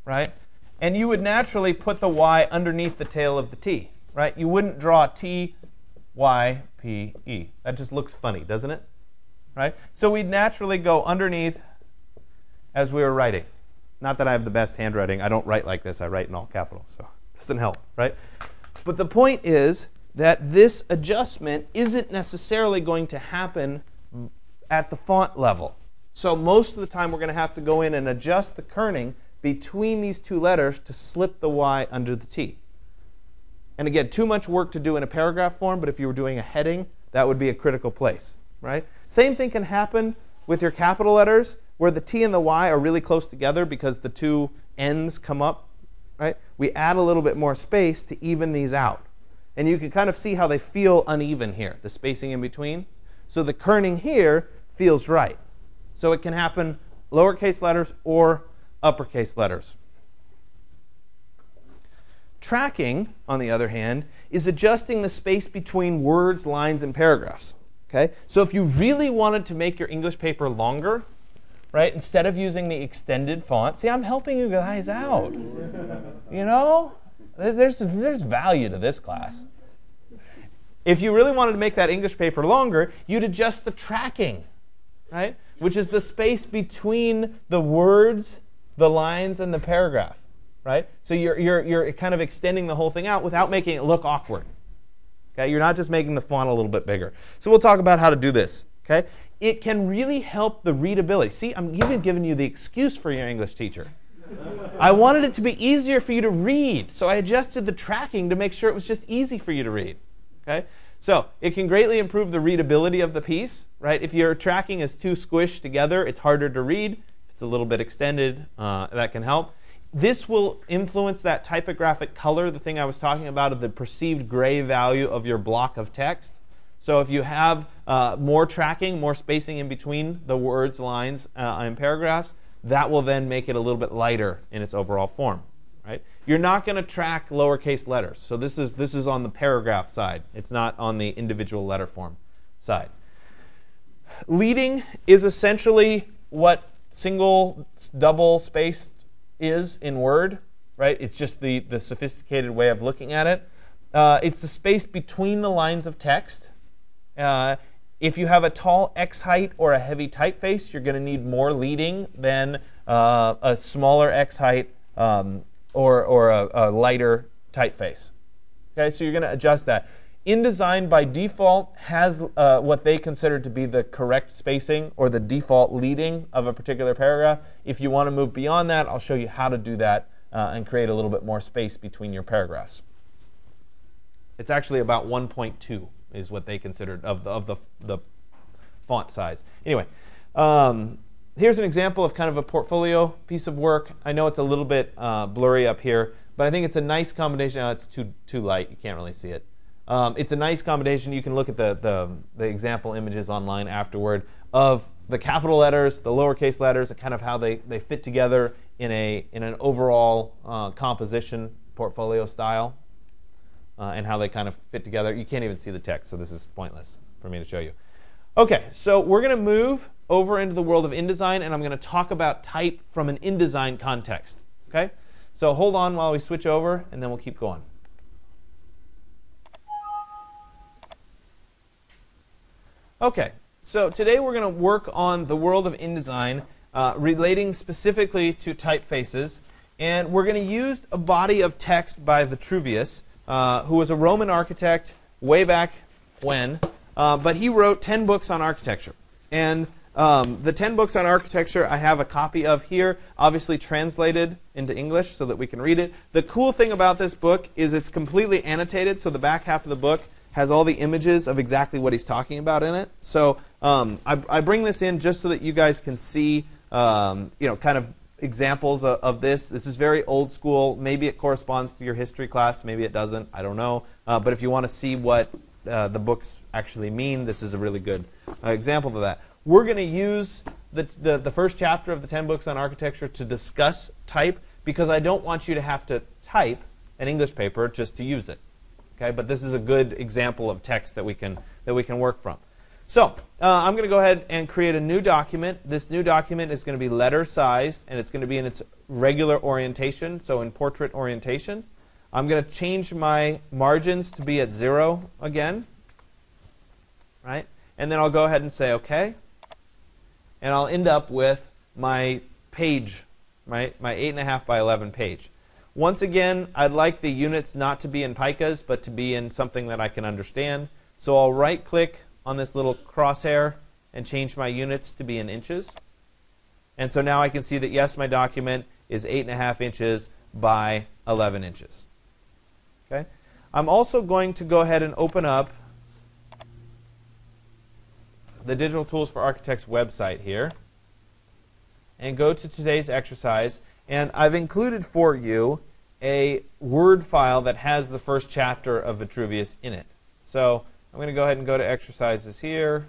right, And you would naturally put the y underneath the tail of the t, right? You wouldn't draw t, y, p, e. That just looks funny, doesn't it? Right? So we'd naturally go underneath as we were writing. Not that I have the best handwriting. I don't write like this. I write in all capitals, so it doesn't help, right? But the point is that this adjustment isn't necessarily going to happen at the font level. So most of the time we're going to have to go in and adjust the kerning between these two letters to slip the Y under the T. And again, too much work to do in a paragraph form, but if you were doing a heading, that would be a critical place, right? Same thing can happen with your capital letters where the T and the Y are really close together because the two ends come up, right? We add a little bit more space to even these out. And you can kind of see how they feel uneven here, the spacing in between. So the kerning here feels right. So it can happen lowercase letters or uppercase letters. Tracking, on the other hand, is adjusting the space between words, lines, and paragraphs. Okay? So if you really wanted to make your English paper longer, right, instead of using the extended font, see, I'm helping you guys out. You know? There's, there's value to this class. If you really wanted to make that English paper longer, you'd adjust the tracking, right? Which is the space between the words, the lines, and the paragraph, right? So you're, you're, you're kind of extending the whole thing out without making it look awkward. Okay, you're not just making the font a little bit bigger. So we'll talk about how to do this. Okay, it can really help the readability. See, I'm even giving you the excuse for your English teacher. I wanted it to be easier for you to read, so I adjusted the tracking to make sure it was just easy for you to read. Okay, so it can greatly improve the readability of the piece. Right, if your tracking is too squished together, it's harder to read. If it's a little bit extended, uh, that can help. This will influence that typographic color, the thing I was talking about of the perceived gray value of your block of text. So if you have uh, more tracking, more spacing in between the words, lines, uh, and paragraphs, that will then make it a little bit lighter in its overall form. You're not going to track lowercase letters. So this is, this is on the paragraph side. It's not on the individual letter form side. Leading is essentially what single, double spaced is in Word, right? It's just the, the sophisticated way of looking at it. Uh, it's the space between the lines of text. Uh, if you have a tall X height or a heavy typeface, you're going to need more leading than uh, a smaller X height um, or, or a, a lighter typeface. Okay, so you're going to adjust that. InDesign by default has uh, what they consider to be the correct spacing or the default leading of a particular paragraph. If you want to move beyond that, I'll show you how to do that uh, and create a little bit more space between your paragraphs. It's actually about 1.2 is what they considered of the, of the, the font size. Anyway, um, here's an example of kind of a portfolio piece of work. I know it's a little bit uh, blurry up here, but I think it's a nice combination. Oh, it's too, too light. You can't really see it. Um, it's a nice combination. You can look at the, the, the, example images online afterward of the capital letters, the lowercase letters, and kind of how they, they fit together in, a, in an overall uh, composition portfolio style uh, and how they kind of fit together. You can't even see the text, so this is pointless for me to show you. Okay, so we're going to move over into the world of InDesign, and I'm going to talk about type from an InDesign context. Okay, so hold on while we switch over, and then we'll keep going. Okay, so today we're going to work on the world of InDesign uh, relating specifically to typefaces. And we're going to use a body of text by Vitruvius, uh, who was a Roman architect way back when. Uh, but he wrote 10 books on architecture. And um, the 10 books on architecture I have a copy of here, obviously translated into English so that we can read it. The cool thing about this book is it's completely annotated, so the back half of the book has all the images of exactly what he's talking about in it. So um, I, I, bring this in just so that you guys can see, um, you know, kind of examples of, of, this. This is very old school. Maybe it corresponds to your history class. Maybe it doesn't. I don't know. Uh, but if you want to see what uh, the books actually mean, this is a really good uh, example of that. We're going to use the, the, the first chapter of the 10 books on architecture to discuss type because I don't want you to have to type an English paper just to use it. Okay, but this is a good example of text that we can that we can work from. So uh, I'm going to go ahead and create a new document. This new document is going to be letter sized, and it's going to be in its regular orientation, so in portrait orientation. I'm going to change my margins to be at 0 again. Right? And then I'll go ahead and say OK. And I'll end up with my page, my, my 8.5 by 11 page. Once again, I'd like the units not to be in picas, but to be in something that I can understand. So I'll right click on this little crosshair and change my units to be in inches. And so now I can see that, yes, my document is 8.5 inches by 11 inches. Okay? I'm also going to go ahead and open up the Digital Tools for Architects website here and go to today's exercise. And I've included for you a Word file that has the first chapter of Vitruvius in it. So I'm going to go ahead and go to exercises here.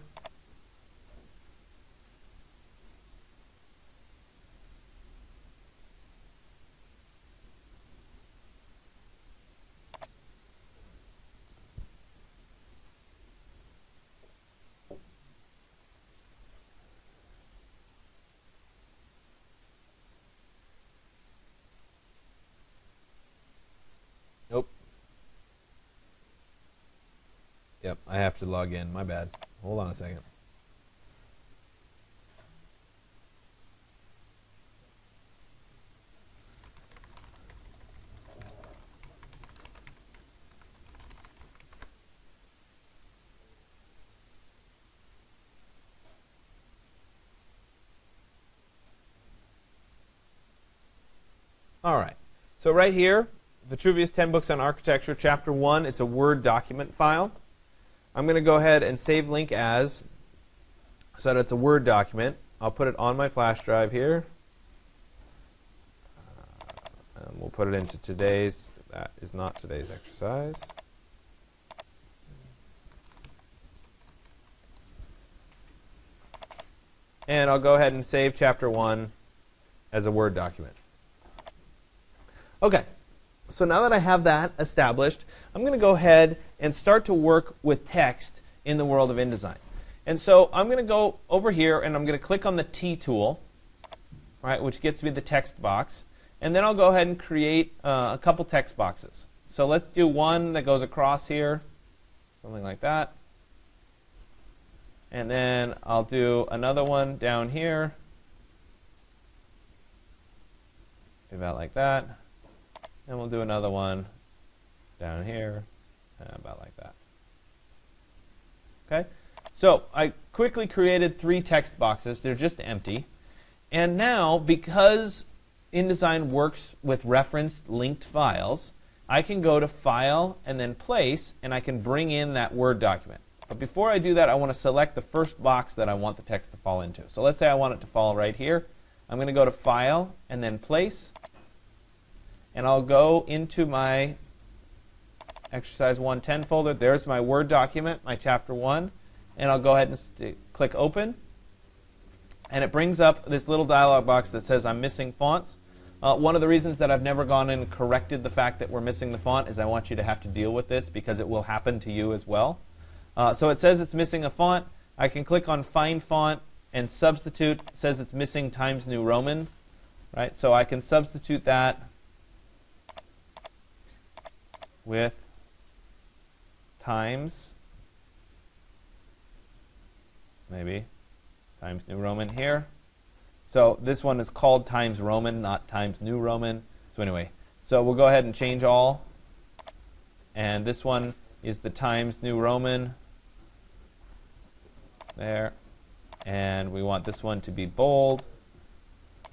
I have to log in. My bad. Hold on a second. All right. So right here, Vitruvius 10 Books on Architecture, Chapter 1, it's a Word document file. I'm going to go ahead and save link as so that it's a Word document. I'll put it on my flash drive here. Uh, and we'll put it into today's, that is not today's exercise. And I'll go ahead and save chapter 1 as a Word document. Okay, so now that I have that established, I'm going to go ahead and start to work with text in the world of InDesign. And so I'm going to go over here and I'm going to click on the T tool, right, which gets me the text box. And then I'll go ahead and create uh, a couple text boxes. So let's do one that goes across here, something like that. And then I'll do another one down here, about like that. And we'll do another one down here, uh, about like that. Okay? So I quickly created three text boxes. They're just empty. And now, because InDesign works with referenced linked files, I can go to File and then Place, and I can bring in that Word document. But before I do that, I want to select the first box that I want the text to fall into. So let's say I want it to fall right here. I'm going to go to File and then Place, and I'll go into my exercise 110 folder. There's my Word document, my chapter 1. And I'll go ahead and click open. And it brings up this little dialog box that says I'm missing fonts. Uh, one of the reasons that I've never gone and corrected the fact that we're missing the font is I want you to have to deal with this because it will happen to you as well. Uh, so it says it's missing a font. I can click on Find Font and substitute. It says it's missing Times New Roman. Right? So I can substitute that with times, maybe, Times New Roman here. So this one is called Times Roman, not Times New Roman. So anyway, so we'll go ahead and change all. And this one is the Times New Roman. There. And we want this one to be bold.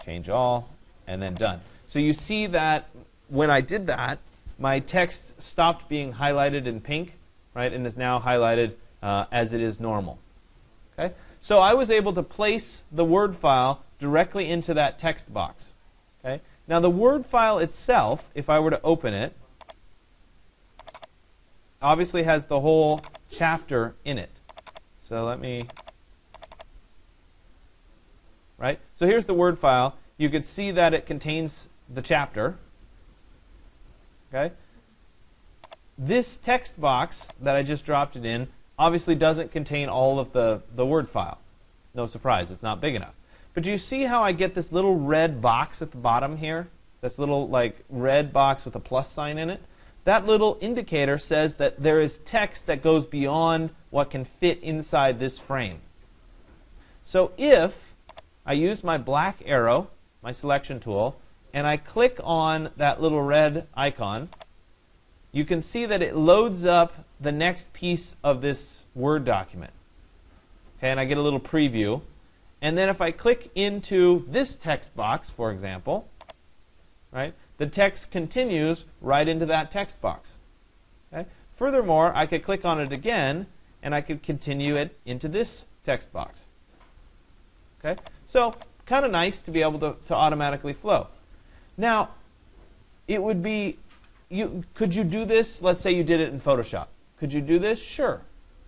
Change all. And then done. So you see that when I did that, my text stopped being highlighted in pink right, and is now highlighted uh, as it is normal. Okay? So I was able to place the Word file directly into that text box. Okay? Now the Word file itself, if I were to open it, obviously has the whole chapter in it. So let me, right? So here's the Word file. You could see that it contains the chapter. Okay? this text box that I just dropped it in obviously doesn't contain all of the, the Word file. No surprise, it's not big enough. But do you see how I get this little red box at the bottom here? This little like red box with a plus sign in it? That little indicator says that there is text that goes beyond what can fit inside this frame. So if I use my black arrow, my selection tool, and I click on that little red icon, you can see that it loads up the next piece of this Word document. Okay, and I get a little preview. And then if I click into this text box, for example, right, the text continues right into that text box. Okay? Furthermore, I could click on it again, and I could continue it into this text box. Okay? So, kind of nice to be able to, to automatically flow. Now, it would be, you, could you do this? Let's say you did it in Photoshop. Could you do this? Sure.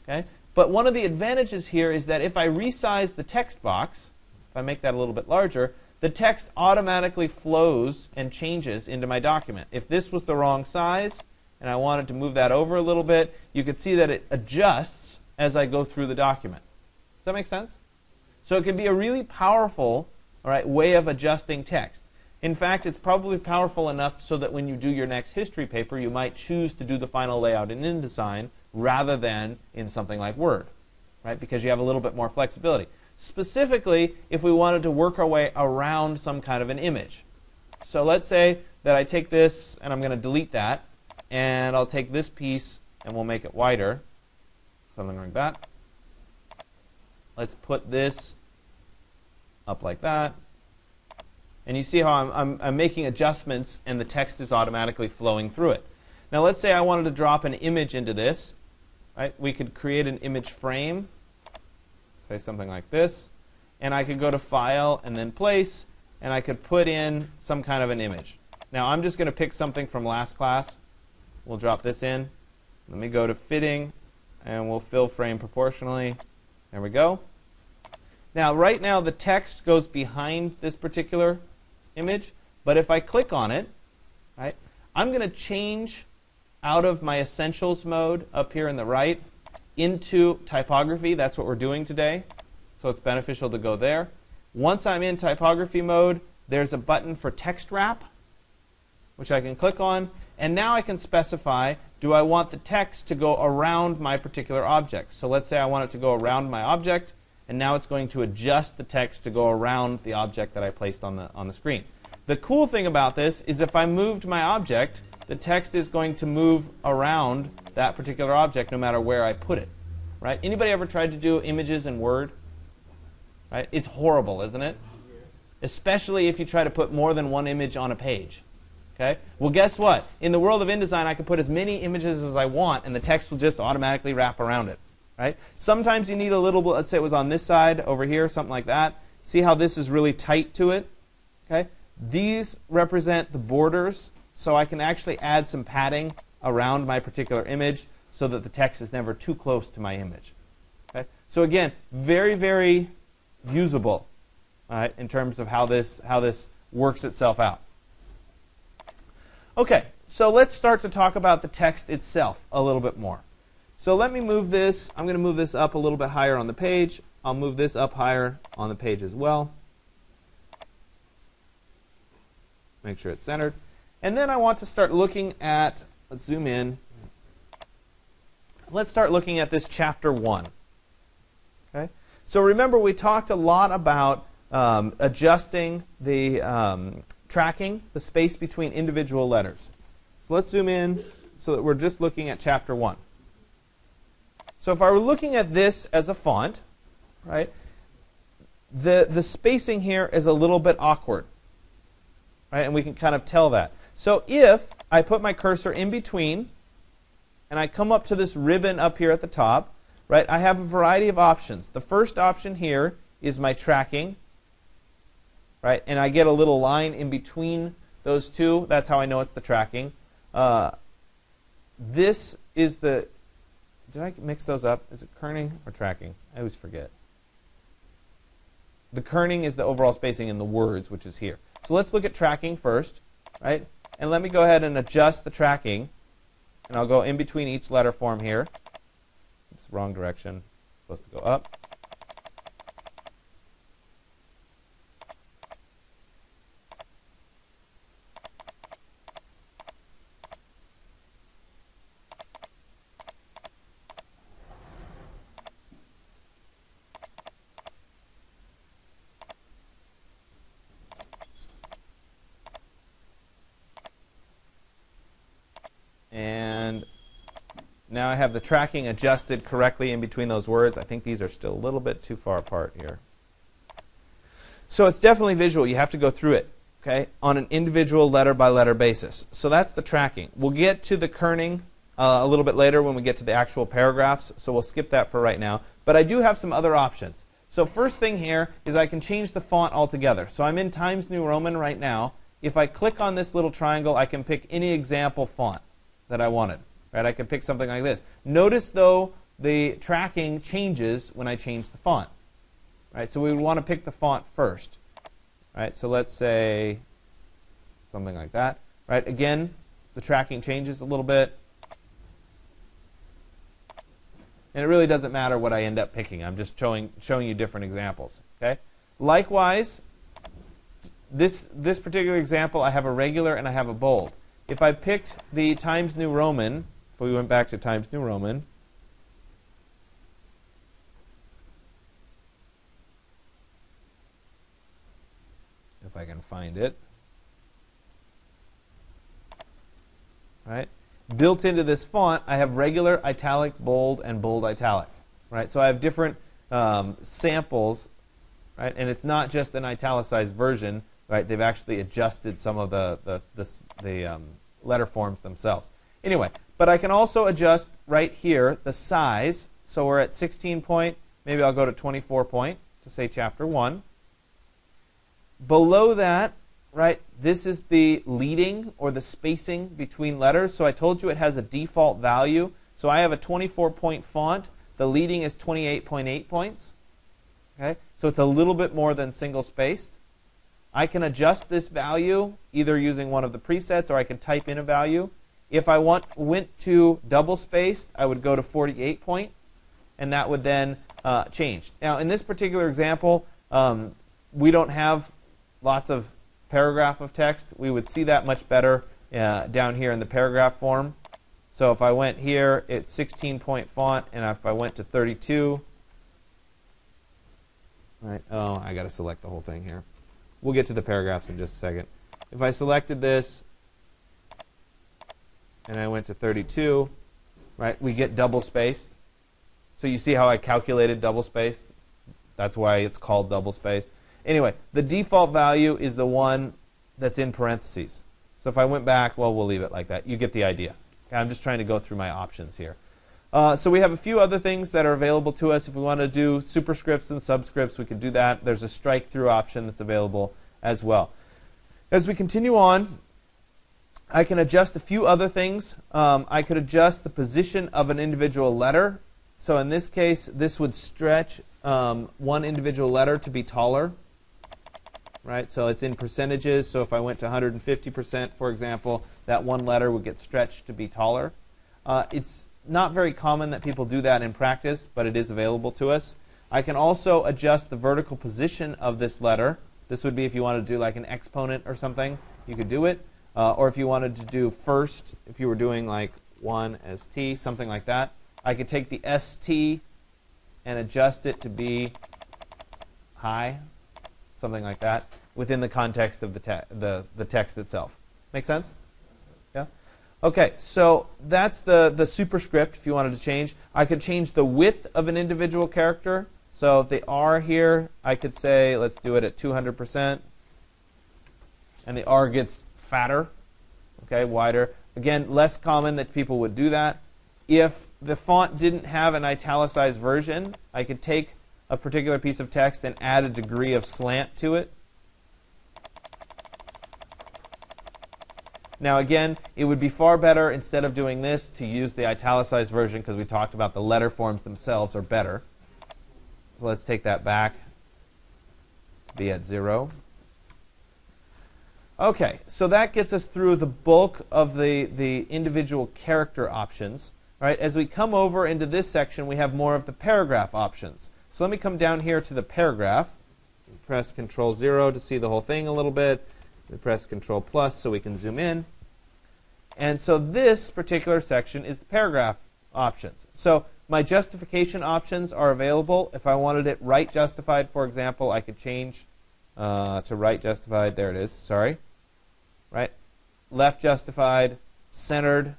Okay? But one of the advantages here is that if I resize the text box, if I make that a little bit larger, the text automatically flows and changes into my document. If this was the wrong size and I wanted to move that over a little bit, you could see that it adjusts as I go through the document. Does that make sense? So it can be a really powerful all right, way of adjusting text. In fact, it's probably powerful enough so that when you do your next history paper, you might choose to do the final layout in InDesign rather than in something like Word, right? Because you have a little bit more flexibility. Specifically, if we wanted to work our way around some kind of an image. So let's say that I take this and I'm going to delete that, and I'll take this piece and we'll make it wider, something like that. Let's put this up like that. And you see how I'm, I'm, I'm, making adjustments and the text is automatically flowing through it. Now let's say I wanted to drop an image into this. Right? We could create an image frame say something like this. And I could go to File and then Place, and I could put in some kind of an image. Now I'm just going to pick something from last class. We'll drop this in. Let me go to Fitting, and we'll fill frame proportionally. There we go. Now, right now, the text goes behind this particular image. But if I click on it, right, I'm going to change out of my Essentials mode up here in the right into typography. That's what we're doing today. So it's beneficial to go there. Once I'm in typography mode, there's a button for text wrap, which I can click on. And now I can specify, do I want the text to go around my particular object? So let's say I want it to go around my object. And now it's going to adjust the text to go around the object that I placed on the, on the screen. The cool thing about this is if I moved my object, the text is going to move around that particular object no matter where I put it. Right? Anybody ever tried to do images in Word? Right? It's horrible, isn't it? Especially if you try to put more than one image on a page. Okay? Well, guess what? In the world of InDesign, I can put as many images as I want, and the text will just automatically wrap around it. Right? Sometimes you need a little let's say it was on this side, over here, something like that. See how this is really tight to it? Okay? These represent the borders so I can actually add some padding around my particular image so that the text is never too close to my image. Okay? So again, very, very usable right, in terms of how this, how this works itself out. Okay, so let's start to talk about the text itself a little bit more. So let me move this. I'm going to move this up a little bit higher on the page. I'll move this up higher on the page as well. Make sure it's centered. And then I want to start looking at, let's zoom in. Let's start looking at this chapter 1. Okay? So remember, we talked a lot about um, adjusting the um, tracking, the space between individual letters. So let's zoom in so that we're just looking at chapter 1. So if I were looking at this as a font, right, the, the spacing here is a little bit awkward. Right, and we can kind of tell that. So if I put my cursor in between and I come up to this ribbon up here at the top, right, I have a variety of options. The first option here is my tracking, right, and I get a little line in between those two. That's how I know it's the tracking. Uh, this is the, did I mix those up? Is it kerning or tracking? I always forget. The kerning is the overall spacing in the words, which is here. So let's look at tracking first, right? And let me go ahead and adjust the tracking. And I'll go in between each letter form here. It's wrong direction. supposed to go up. And now I have the tracking adjusted correctly in between those words. I think these are still a little bit too far apart here. So it's definitely visual. You have to go through it, okay, on an individual letter by letter basis. So that's the tracking. We'll get to the kerning uh, a little bit later when we get to the actual paragraphs, so we'll skip that for right now. But I do have some other options. So first thing here is I can change the font altogether. So I'm in Times New Roman right now. If I click on this little triangle, I can pick any example font that I wanted. Right? I could pick something like this. Notice, though, the tracking changes when I change the font. Right? So we would want to pick the font first. Right? So let's say something like that. Right? Again, the tracking changes a little bit. And it really doesn't matter what I end up picking. I'm just showing, showing you different examples. Okay? Likewise, this, this particular example, I have a regular and I have a bold if I picked the Times New Roman, if we went back to Times New Roman, if I can find it, right? Built into this font, I have regular, italic, bold, and bold italic, right? So I have different um, samples, right? And it's not just an italicized version right? They've actually adjusted some of the, the, the, the um, letter forms themselves. Anyway, but I can also adjust right here the size. So we're at 16 point. Maybe I'll go to 24 point to say chapter 1. Below that, right, this is the leading or the spacing between letters. So I told you it has a default value. So I have a 24 point font. The leading is 28.8 points. Okay? So it's a little bit more than single spaced. I can adjust this value either using one of the presets or I can type in a value. If I want went to double spaced, I would go to 48 point, and that would then uh, change. Now, in this particular example, um, we don't have lots of paragraph of text. We would see that much better uh, down here in the paragraph form. So if I went here, it's 16 point font, and if I went to 32, right? Oh, I got to select the whole thing here. We'll get to the paragraphs in just a second. If I selected this and I went to 32, right, we get double spaced. So you see how I calculated double spaced? That's why it's called double spaced. Anyway, the default value is the one that's in parentheses. So if I went back, well, we'll leave it like that. You get the idea. Okay, I'm just trying to go through my options here. Uh, so we have a few other things that are available to us. If we want to do superscripts and subscripts, we can do that. There's a strike through option that's available as well. As we continue on, I can adjust a few other things. Um, I could adjust the position of an individual letter. So in this case, this would stretch um, one individual letter to be taller. Right? So it's in percentages. So if I went to 150%, for example, that one letter would get stretched to be taller. Uh, it's not very common that people do that in practice, but it is available to us. I can also adjust the vertical position of this letter. This would be if you wanted to do like an exponent or something, you could do it. Uh, or if you wanted to do first, if you were doing like 1 st, something like that, I could take the st and adjust it to be high, something like that, within the context of the, te the, the text itself. Make sense? Yeah? Okay, so that's the, the superscript if you wanted to change. I could change the width of an individual character. So the R here, I could say, let's do it at 200%. And the R gets fatter, okay, wider. Again, less common that people would do that. If the font didn't have an italicized version, I could take a particular piece of text and add a degree of slant to it. Now again, it would be far better instead of doing this to use the italicized version because we talked about the letter forms themselves are better. So let's take that back to be at 0. Okay, so that gets us through the bulk of the, the individual character options. Right, as we come over into this section, we have more of the paragraph options. So let me come down here to the paragraph. Press Control 0 to see the whole thing a little bit. We press Control plus so we can zoom in. And so this particular section is the paragraph options. So my justification options are available. If I wanted it right justified, for example, I could change uh, to right justified. There it is. Sorry. Right. Left justified, centered.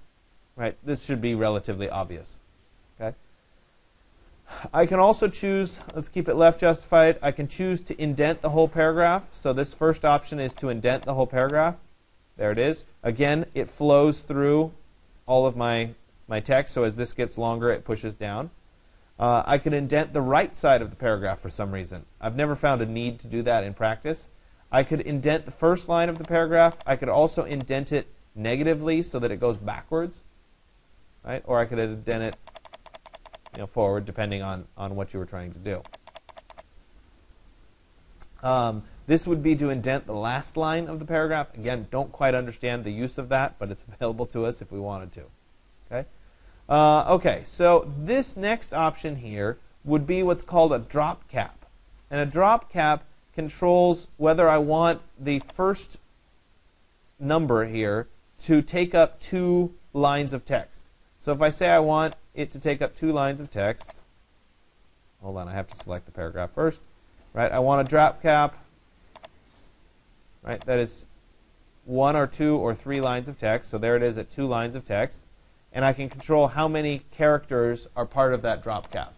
Right. This should be relatively obvious. Okay. I can also choose, let's keep it left justified. I can choose to indent the whole paragraph. So this first option is to indent the whole paragraph. There it is. Again, it flows through all of my, my text. So as this gets longer, it pushes down. Uh, I can indent the right side of the paragraph for some reason. I've never found a need to do that in practice. I could indent the first line of the paragraph. I could also indent it negatively so that it goes backwards. Right? Or I could indent it you know, forward depending on, on what you were trying to do. Um, this would be to indent the last line of the paragraph. Again, don't quite understand the use of that, but it's available to us if we wanted to. Okay, uh, okay so this next option here would be what's called a drop cap. And a drop cap controls whether I want the first number here to take up two lines of text. So if I say I want it to take up two lines of text, hold on, I have to select the paragraph first. Right, I want a drop cap right? That is one or two or three lines of text. So there it is at two lines of text. And I can control how many characters are part of that drop cap.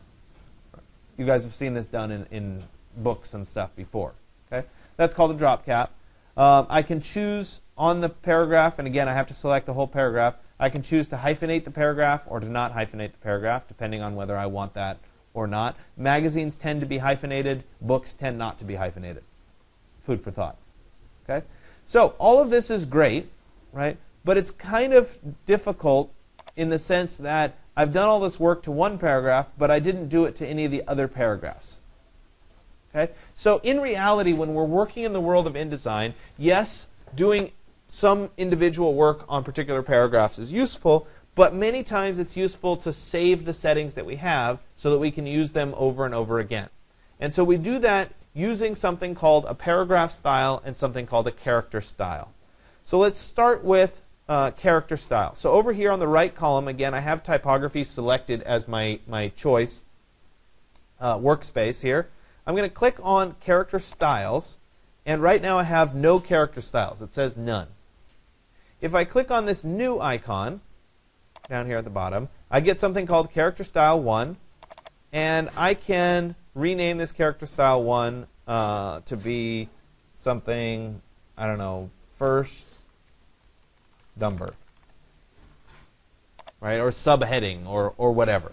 You guys have seen this done in, in books and stuff before. Okay, That's called a drop cap. Um, I can choose on the paragraph, and again, I have to select the whole paragraph. I can choose to hyphenate the paragraph or to not hyphenate the paragraph, depending on whether I want that or not. Magazines tend to be hyphenated. Books tend not to be hyphenated. Food for thought. Okay? So all of this is great, right? But it's kind of difficult in the sense that I've done all this work to one paragraph, but I didn't do it to any of the other paragraphs. Okay? So in reality, when we're working in the world of InDesign, yes, doing some individual work on particular paragraphs is useful, but many times it's useful to save the settings that we have so that we can use them over and over again. And so we do that using something called a paragraph style and something called a character style. So let's start with uh, character style. So over here on the right column, again, I have typography selected as my, my choice uh, workspace here. I'm going to click on character styles, and right now I have no character styles. It says none. If I click on this new icon down here at the bottom, I get something called character style 1, and I can rename this character style 1 uh, to be something, I don't know, first number. Right? Or subheading or, or whatever.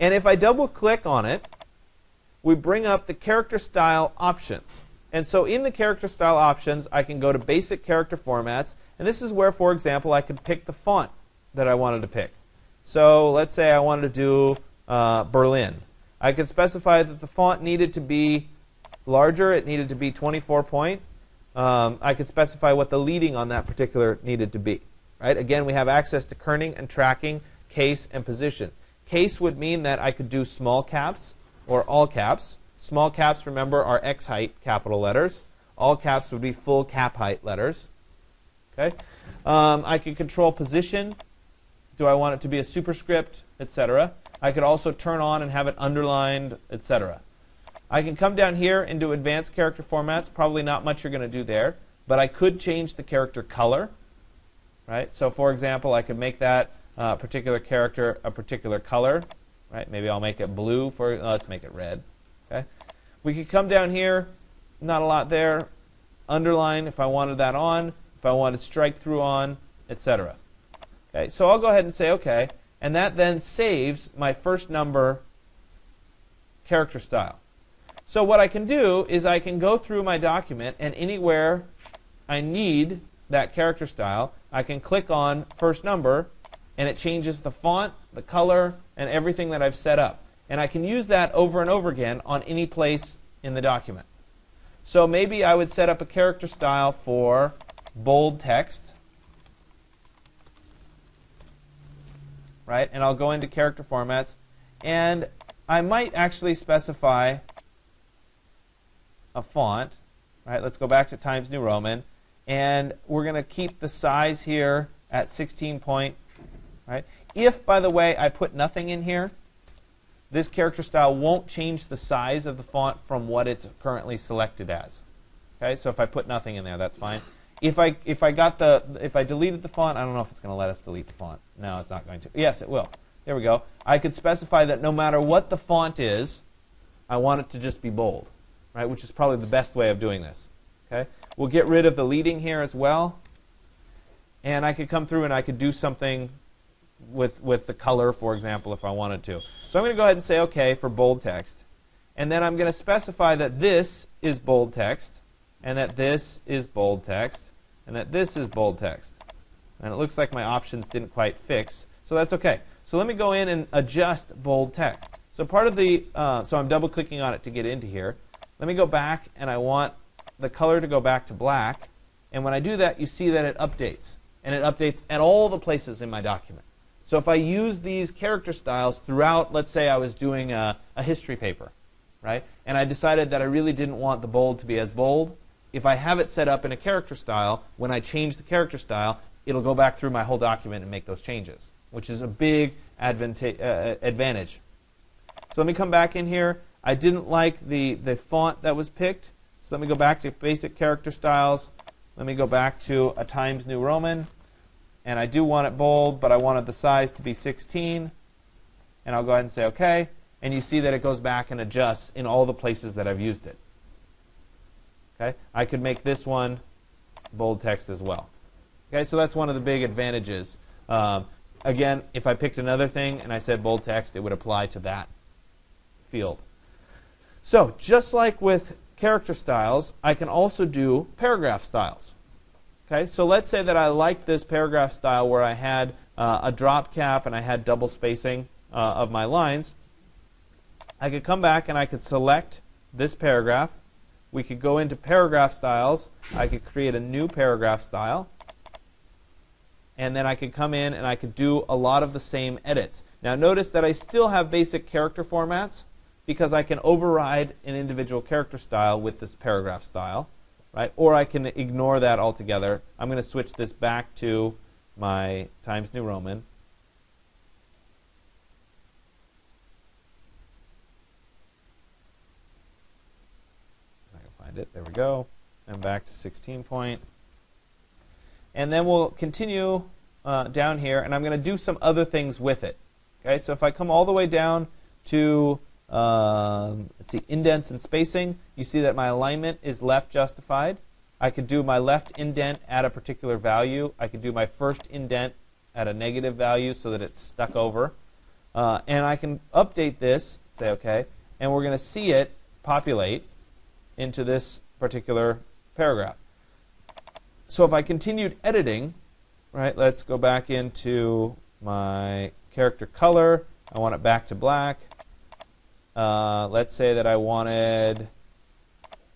And if I double click on it, we bring up the character style options. And so in the character style options, I can go to basic character formats. And this is where, for example, I could pick the font that I wanted to pick. So let's say I wanted to do uh, Berlin. I could specify that the font needed to be larger. It needed to be 24 point. Um, I could specify what the leading on that particular needed to be. Right? Again, we have access to kerning and tracking, case, and position. Case would mean that I could do small caps or all caps. Small caps, remember, are X height capital letters. All caps would be full cap height letters. Okay. Um, I could control position. Do I want it to be a superscript, etc. I could also turn on and have it underlined, etc. I can come down here into advanced character formats. Probably not much you're going to do there. But I could change the character color. Right? So for example, I could make that uh, particular character a particular color. Right? Maybe I'll make it blue for uh, let's make it red. Okay? We could come down here, not a lot there. Underline if I wanted that on, if I wanted strike through on, etc. Okay, so I'll go ahead and say okay. And that then saves my first number character style. So what I can do is I can go through my document and anywhere I need that character style, I can click on first number and it changes the font, the color, and everything that I've set up. And I can use that over and over again on any place in the document. So maybe I would set up a character style for bold text. right? And I'll go into character formats, and I might actually specify a font, right? Let's go back to Times New Roman, and we're going to keep the size here at 16 point, right? If, by the way, I put nothing in here, this character style won't change the size of the font from what it's currently selected as. Okay, so if I put nothing in there, that's fine. If I if I got the if I deleted the font, I don't know if it's going to let us delete the font. No, it's not going to. Yes, it will. There we go. I could specify that no matter what the font is, I want it to just be bold, right? Which is probably the best way of doing this. Okay, we'll get rid of the leading here as well, and I could come through and I could do something with with the color, for example, if I wanted to. So I'm going to go ahead and say OK for bold text, and then I'm going to specify that this is bold text and that this is bold text, and that this is bold text. And it looks like my options didn't quite fix, so that's okay. So let me go in and adjust bold text. So part of the, uh, so I'm double clicking on it to get into here. Let me go back and I want the color to go back to black. And when I do that, you see that it updates. And it updates at all the places in my document. So if I use these character styles throughout, let's say I was doing a, a history paper, right? And I decided that I really didn't want the bold to be as bold if I have it set up in a character style, when I change the character style, it'll go back through my whole document and make those changes, which is a big uh, advantage. So let me come back in here. I didn't like the, the font that was picked, so let me go back to basic character styles. Let me go back to a Times New Roman. And I do want it bold, but I wanted the size to be 16. And I'll go ahead and say OK. And you see that it goes back and adjusts in all the places that I've used it. Okay, I could make this one bold text as well. Okay, so that's one of the big advantages. Um, again, if I picked another thing and I said bold text, it would apply to that field. So just like with character styles, I can also do paragraph styles. Okay, so let's say that I like this paragraph style where I had uh, a drop cap and I had double spacing uh, of my lines. I could come back and I could select this paragraph we could go into paragraph styles. I could create a new paragraph style. And then I could come in and I could do a lot of the same edits. Now notice that I still have basic character formats because I can override an individual character style with this paragraph style. Right? Or I can ignore that altogether. I'm going to switch this back to my Times New Roman. I can find it. There we go. And back to 16 point. And then we'll continue uh, down here, and I'm going to do some other things with it. Okay, so if I come all the way down to um, let's see, indents and spacing, you see that my alignment is left justified. I could do my left indent at a particular value. I could do my first indent at a negative value so that it's stuck over. Uh, and I can update this, say OK, and we're going to see it populate into this particular paragraph. So if I continued editing, right, let's go back into my character color. I want it back to black. Uh, let's say that I wanted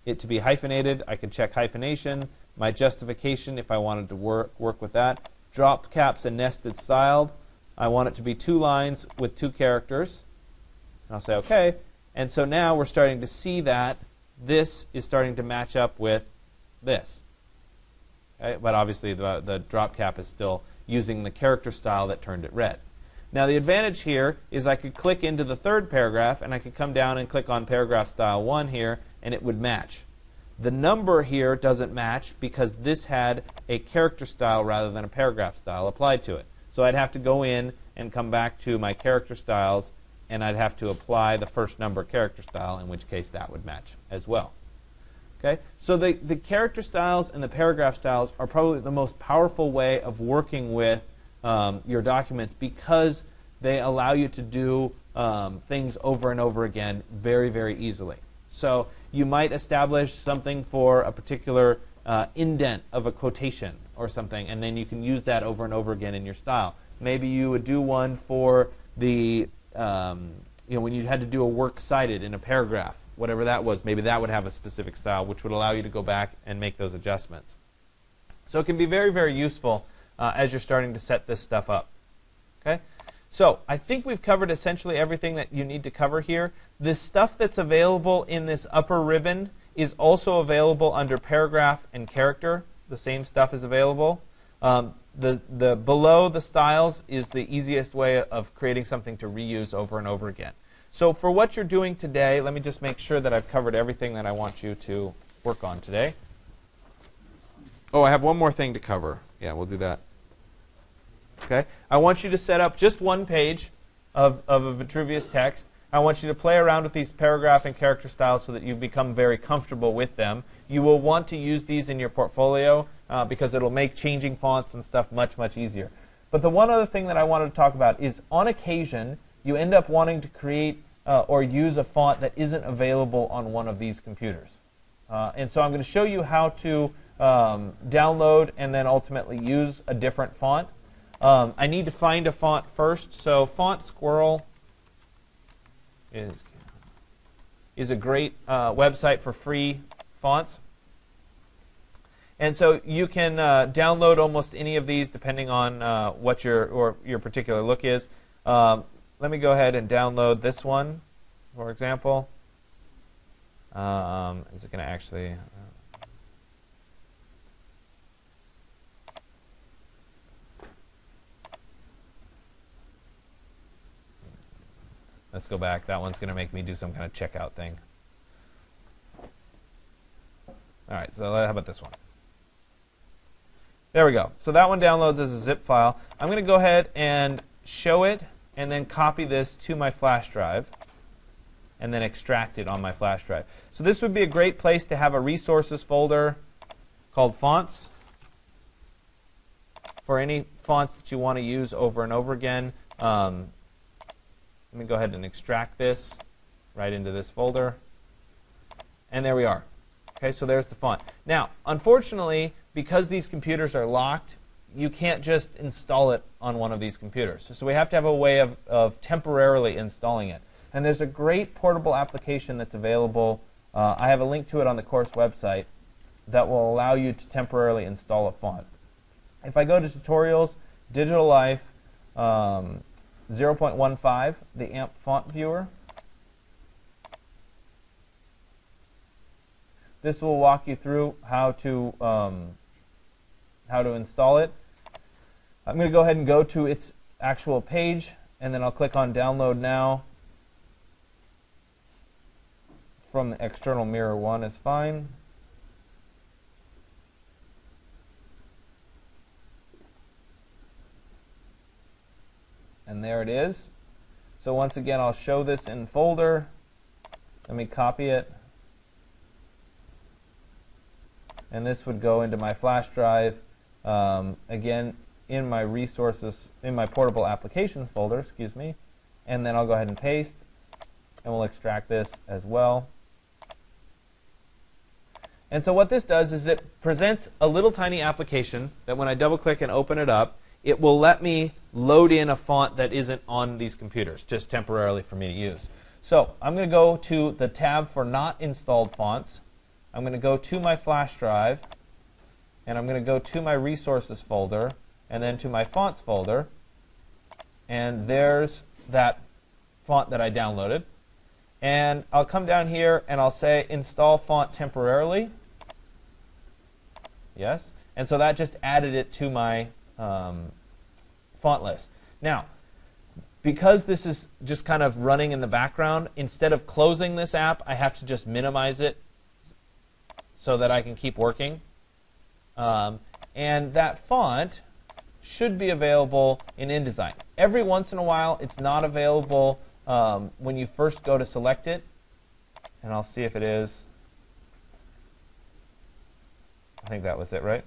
it to be hyphenated. I could check hyphenation. My justification, if I wanted to work, work with that. Drop caps and nested styled. I want it to be two lines with two characters. And I'll say OK. And so now we're starting to see that this is starting to match up with this. Okay? But obviously, the, the drop cap is still using the character style that turned it red. Now, the advantage here is I could click into the third paragraph, and I could come down and click on paragraph style 1 here, and it would match. The number here doesn't match because this had a character style rather than a paragraph style applied to it. So I'd have to go in and come back to my character styles and I'd have to apply the first number character style, in which case that would match as well. Okay, so the, the character styles and the paragraph styles are probably the most powerful way of working with um, your documents because they allow you to do um, things over and over again very, very easily. So you might establish something for a particular uh, indent of a quotation or something, and then you can use that over and over again in your style. Maybe you would do one for the um, you know, when you had to do a works cited in a paragraph, whatever that was, maybe that would have a specific style, which would allow you to go back and make those adjustments. So it can be very, very useful uh, as you're starting to set this stuff up. Okay. So I think we've covered essentially everything that you need to cover here. The stuff that's available in this upper ribbon is also available under paragraph and character. The same stuff is available. Um, the, the below the styles is the easiest way of creating something to reuse over and over again. So for what you're doing today, let me just make sure that I've covered everything that I want you to work on today. Oh, I have one more thing to cover. Yeah, we'll do that. Okay? I want you to set up just one page of, of a Vitruvius text. I want you to play around with these paragraph and character styles so that you become very comfortable with them. You will want to use these in your portfolio uh, because it'll make changing fonts and stuff much, much easier. But the one other thing that I wanted to talk about is on occasion, you end up wanting to create uh, or use a font that isn't available on one of these computers. Uh, and so I'm going to show you how to um, download and then ultimately use a different font. Um, I need to find a font first. So Font Squirrel is, is a great uh, website for free fonts. And so you can uh, download almost any of these depending on uh, what your or your particular look is. Um, let me go ahead and download this one, for example. Um, is it going to actually? Let's go back. That one's going to make me do some kind of checkout thing. All right, so how about this one? There we go. So that one downloads as a zip file. I'm going to go ahead and show it and then copy this to my flash drive and then extract it on my flash drive. So this would be a great place to have a resources folder called fonts for any fonts that you want to use over and over again. Um, let me go ahead and extract this right into this folder. And there we are. Okay, so there's the font. Now, unfortunately, because these computers are locked, you can't just install it on one of these computers. So we have to have a way of, of temporarily installing it. And there's a great portable application that's available. Uh, I have a link to it on the course website that will allow you to temporarily install a font. If I go to tutorials, Digital Life um, 0.15, the AMP font viewer, This will walk you through how to um, how to install it. I'm going to go ahead and go to its actual page, and then I'll click on Download Now. From the external mirror one is fine. And there it is. So once again, I'll show this in folder. Let me copy it. and this would go into my flash drive. Um, again, in my resources, in my portable applications folder, excuse me, and then I'll go ahead and paste, and we'll extract this as well. And so what this does is it presents a little tiny application that when I double click and open it up, it will let me load in a font that isn't on these computers, just temporarily for me to use. So I'm going to go to the tab for not installed fonts, I'm going to go to my flash drive, and I'm going to go to my resources folder, and then to my fonts folder, and there's that font that I downloaded. And I'll come down here and I'll say install font temporarily. Yes. And so that just added it to my um, font list. Now, because this is just kind of running in the background, instead of closing this app, I have to just minimize it so that I can keep working. Um, and that font should be available in InDesign. Every once in a while, it's not available um, when you first go to select it. And I'll see if it is. I think that was it, right?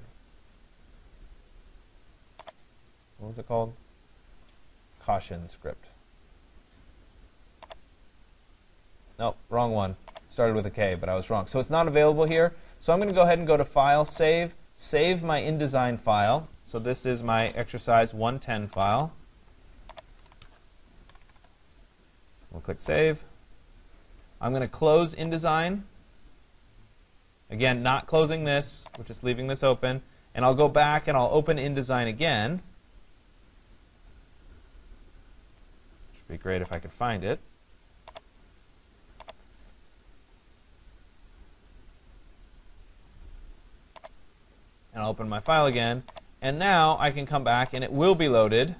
What was it called? Caution script. Nope, wrong one. Started with a K, but I was wrong. So it's not available here. So I'm going to go ahead and go to File, Save, save my InDesign file. So this is my exercise 110 file. We'll click Save. I'm going to close InDesign. Again, not closing this, we're just leaving this open. And I'll go back and I'll open InDesign again. It'd be great if I could find it. And I'll open my file again. And now I can come back and it will be loaded.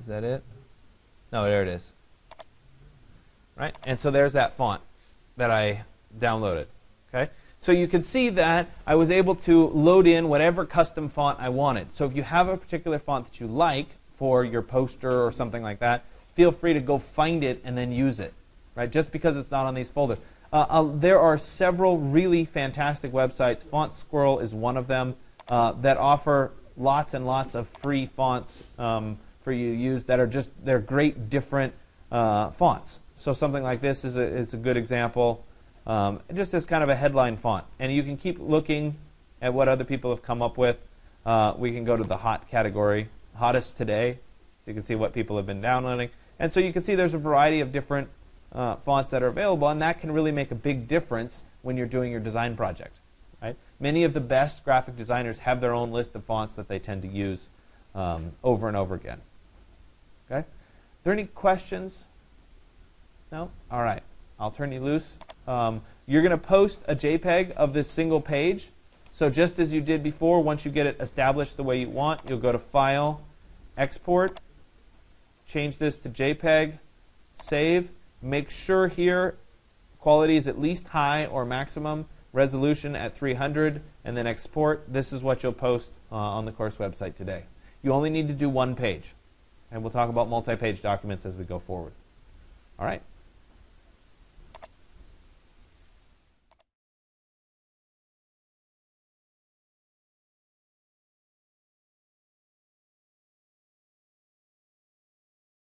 Is that it? No, there it is. Right? And so there's that font that I downloaded. Okay? So you can see that I was able to load in whatever custom font I wanted. So if you have a particular font that you like for your poster or something like that, feel free to go find it and then use it. Right? Just because it's not on these folders. Uh, uh, there are several really fantastic websites. Font Squirrel is one of them uh, that offer lots and lots of free fonts um, for you to use that are just they're great different uh, fonts. So something like this is a, is a good example, um, just as kind of a headline font. And you can keep looking at what other people have come up with. Uh, we can go to the hot category, hottest today, so you can see what people have been downloading. And so you can see there's a variety of different uh, fonts that are available, and that can really make a big difference when you're doing your design project. Right? Many of the best graphic designers have their own list of fonts that they tend to use um, over and over again. Okay? Are there any questions no? All right. I'll turn you loose. Um, you're going to post a JPEG of this single page. So just as you did before, once you get it established the way you want, you'll go to File, Export, change this to JPEG, save. Make sure here quality is at least high or maximum, resolution at 300, and then export. This is what you'll post uh, on the course website today. You only need to do one page. And we'll talk about multi-page documents as we go forward. All right.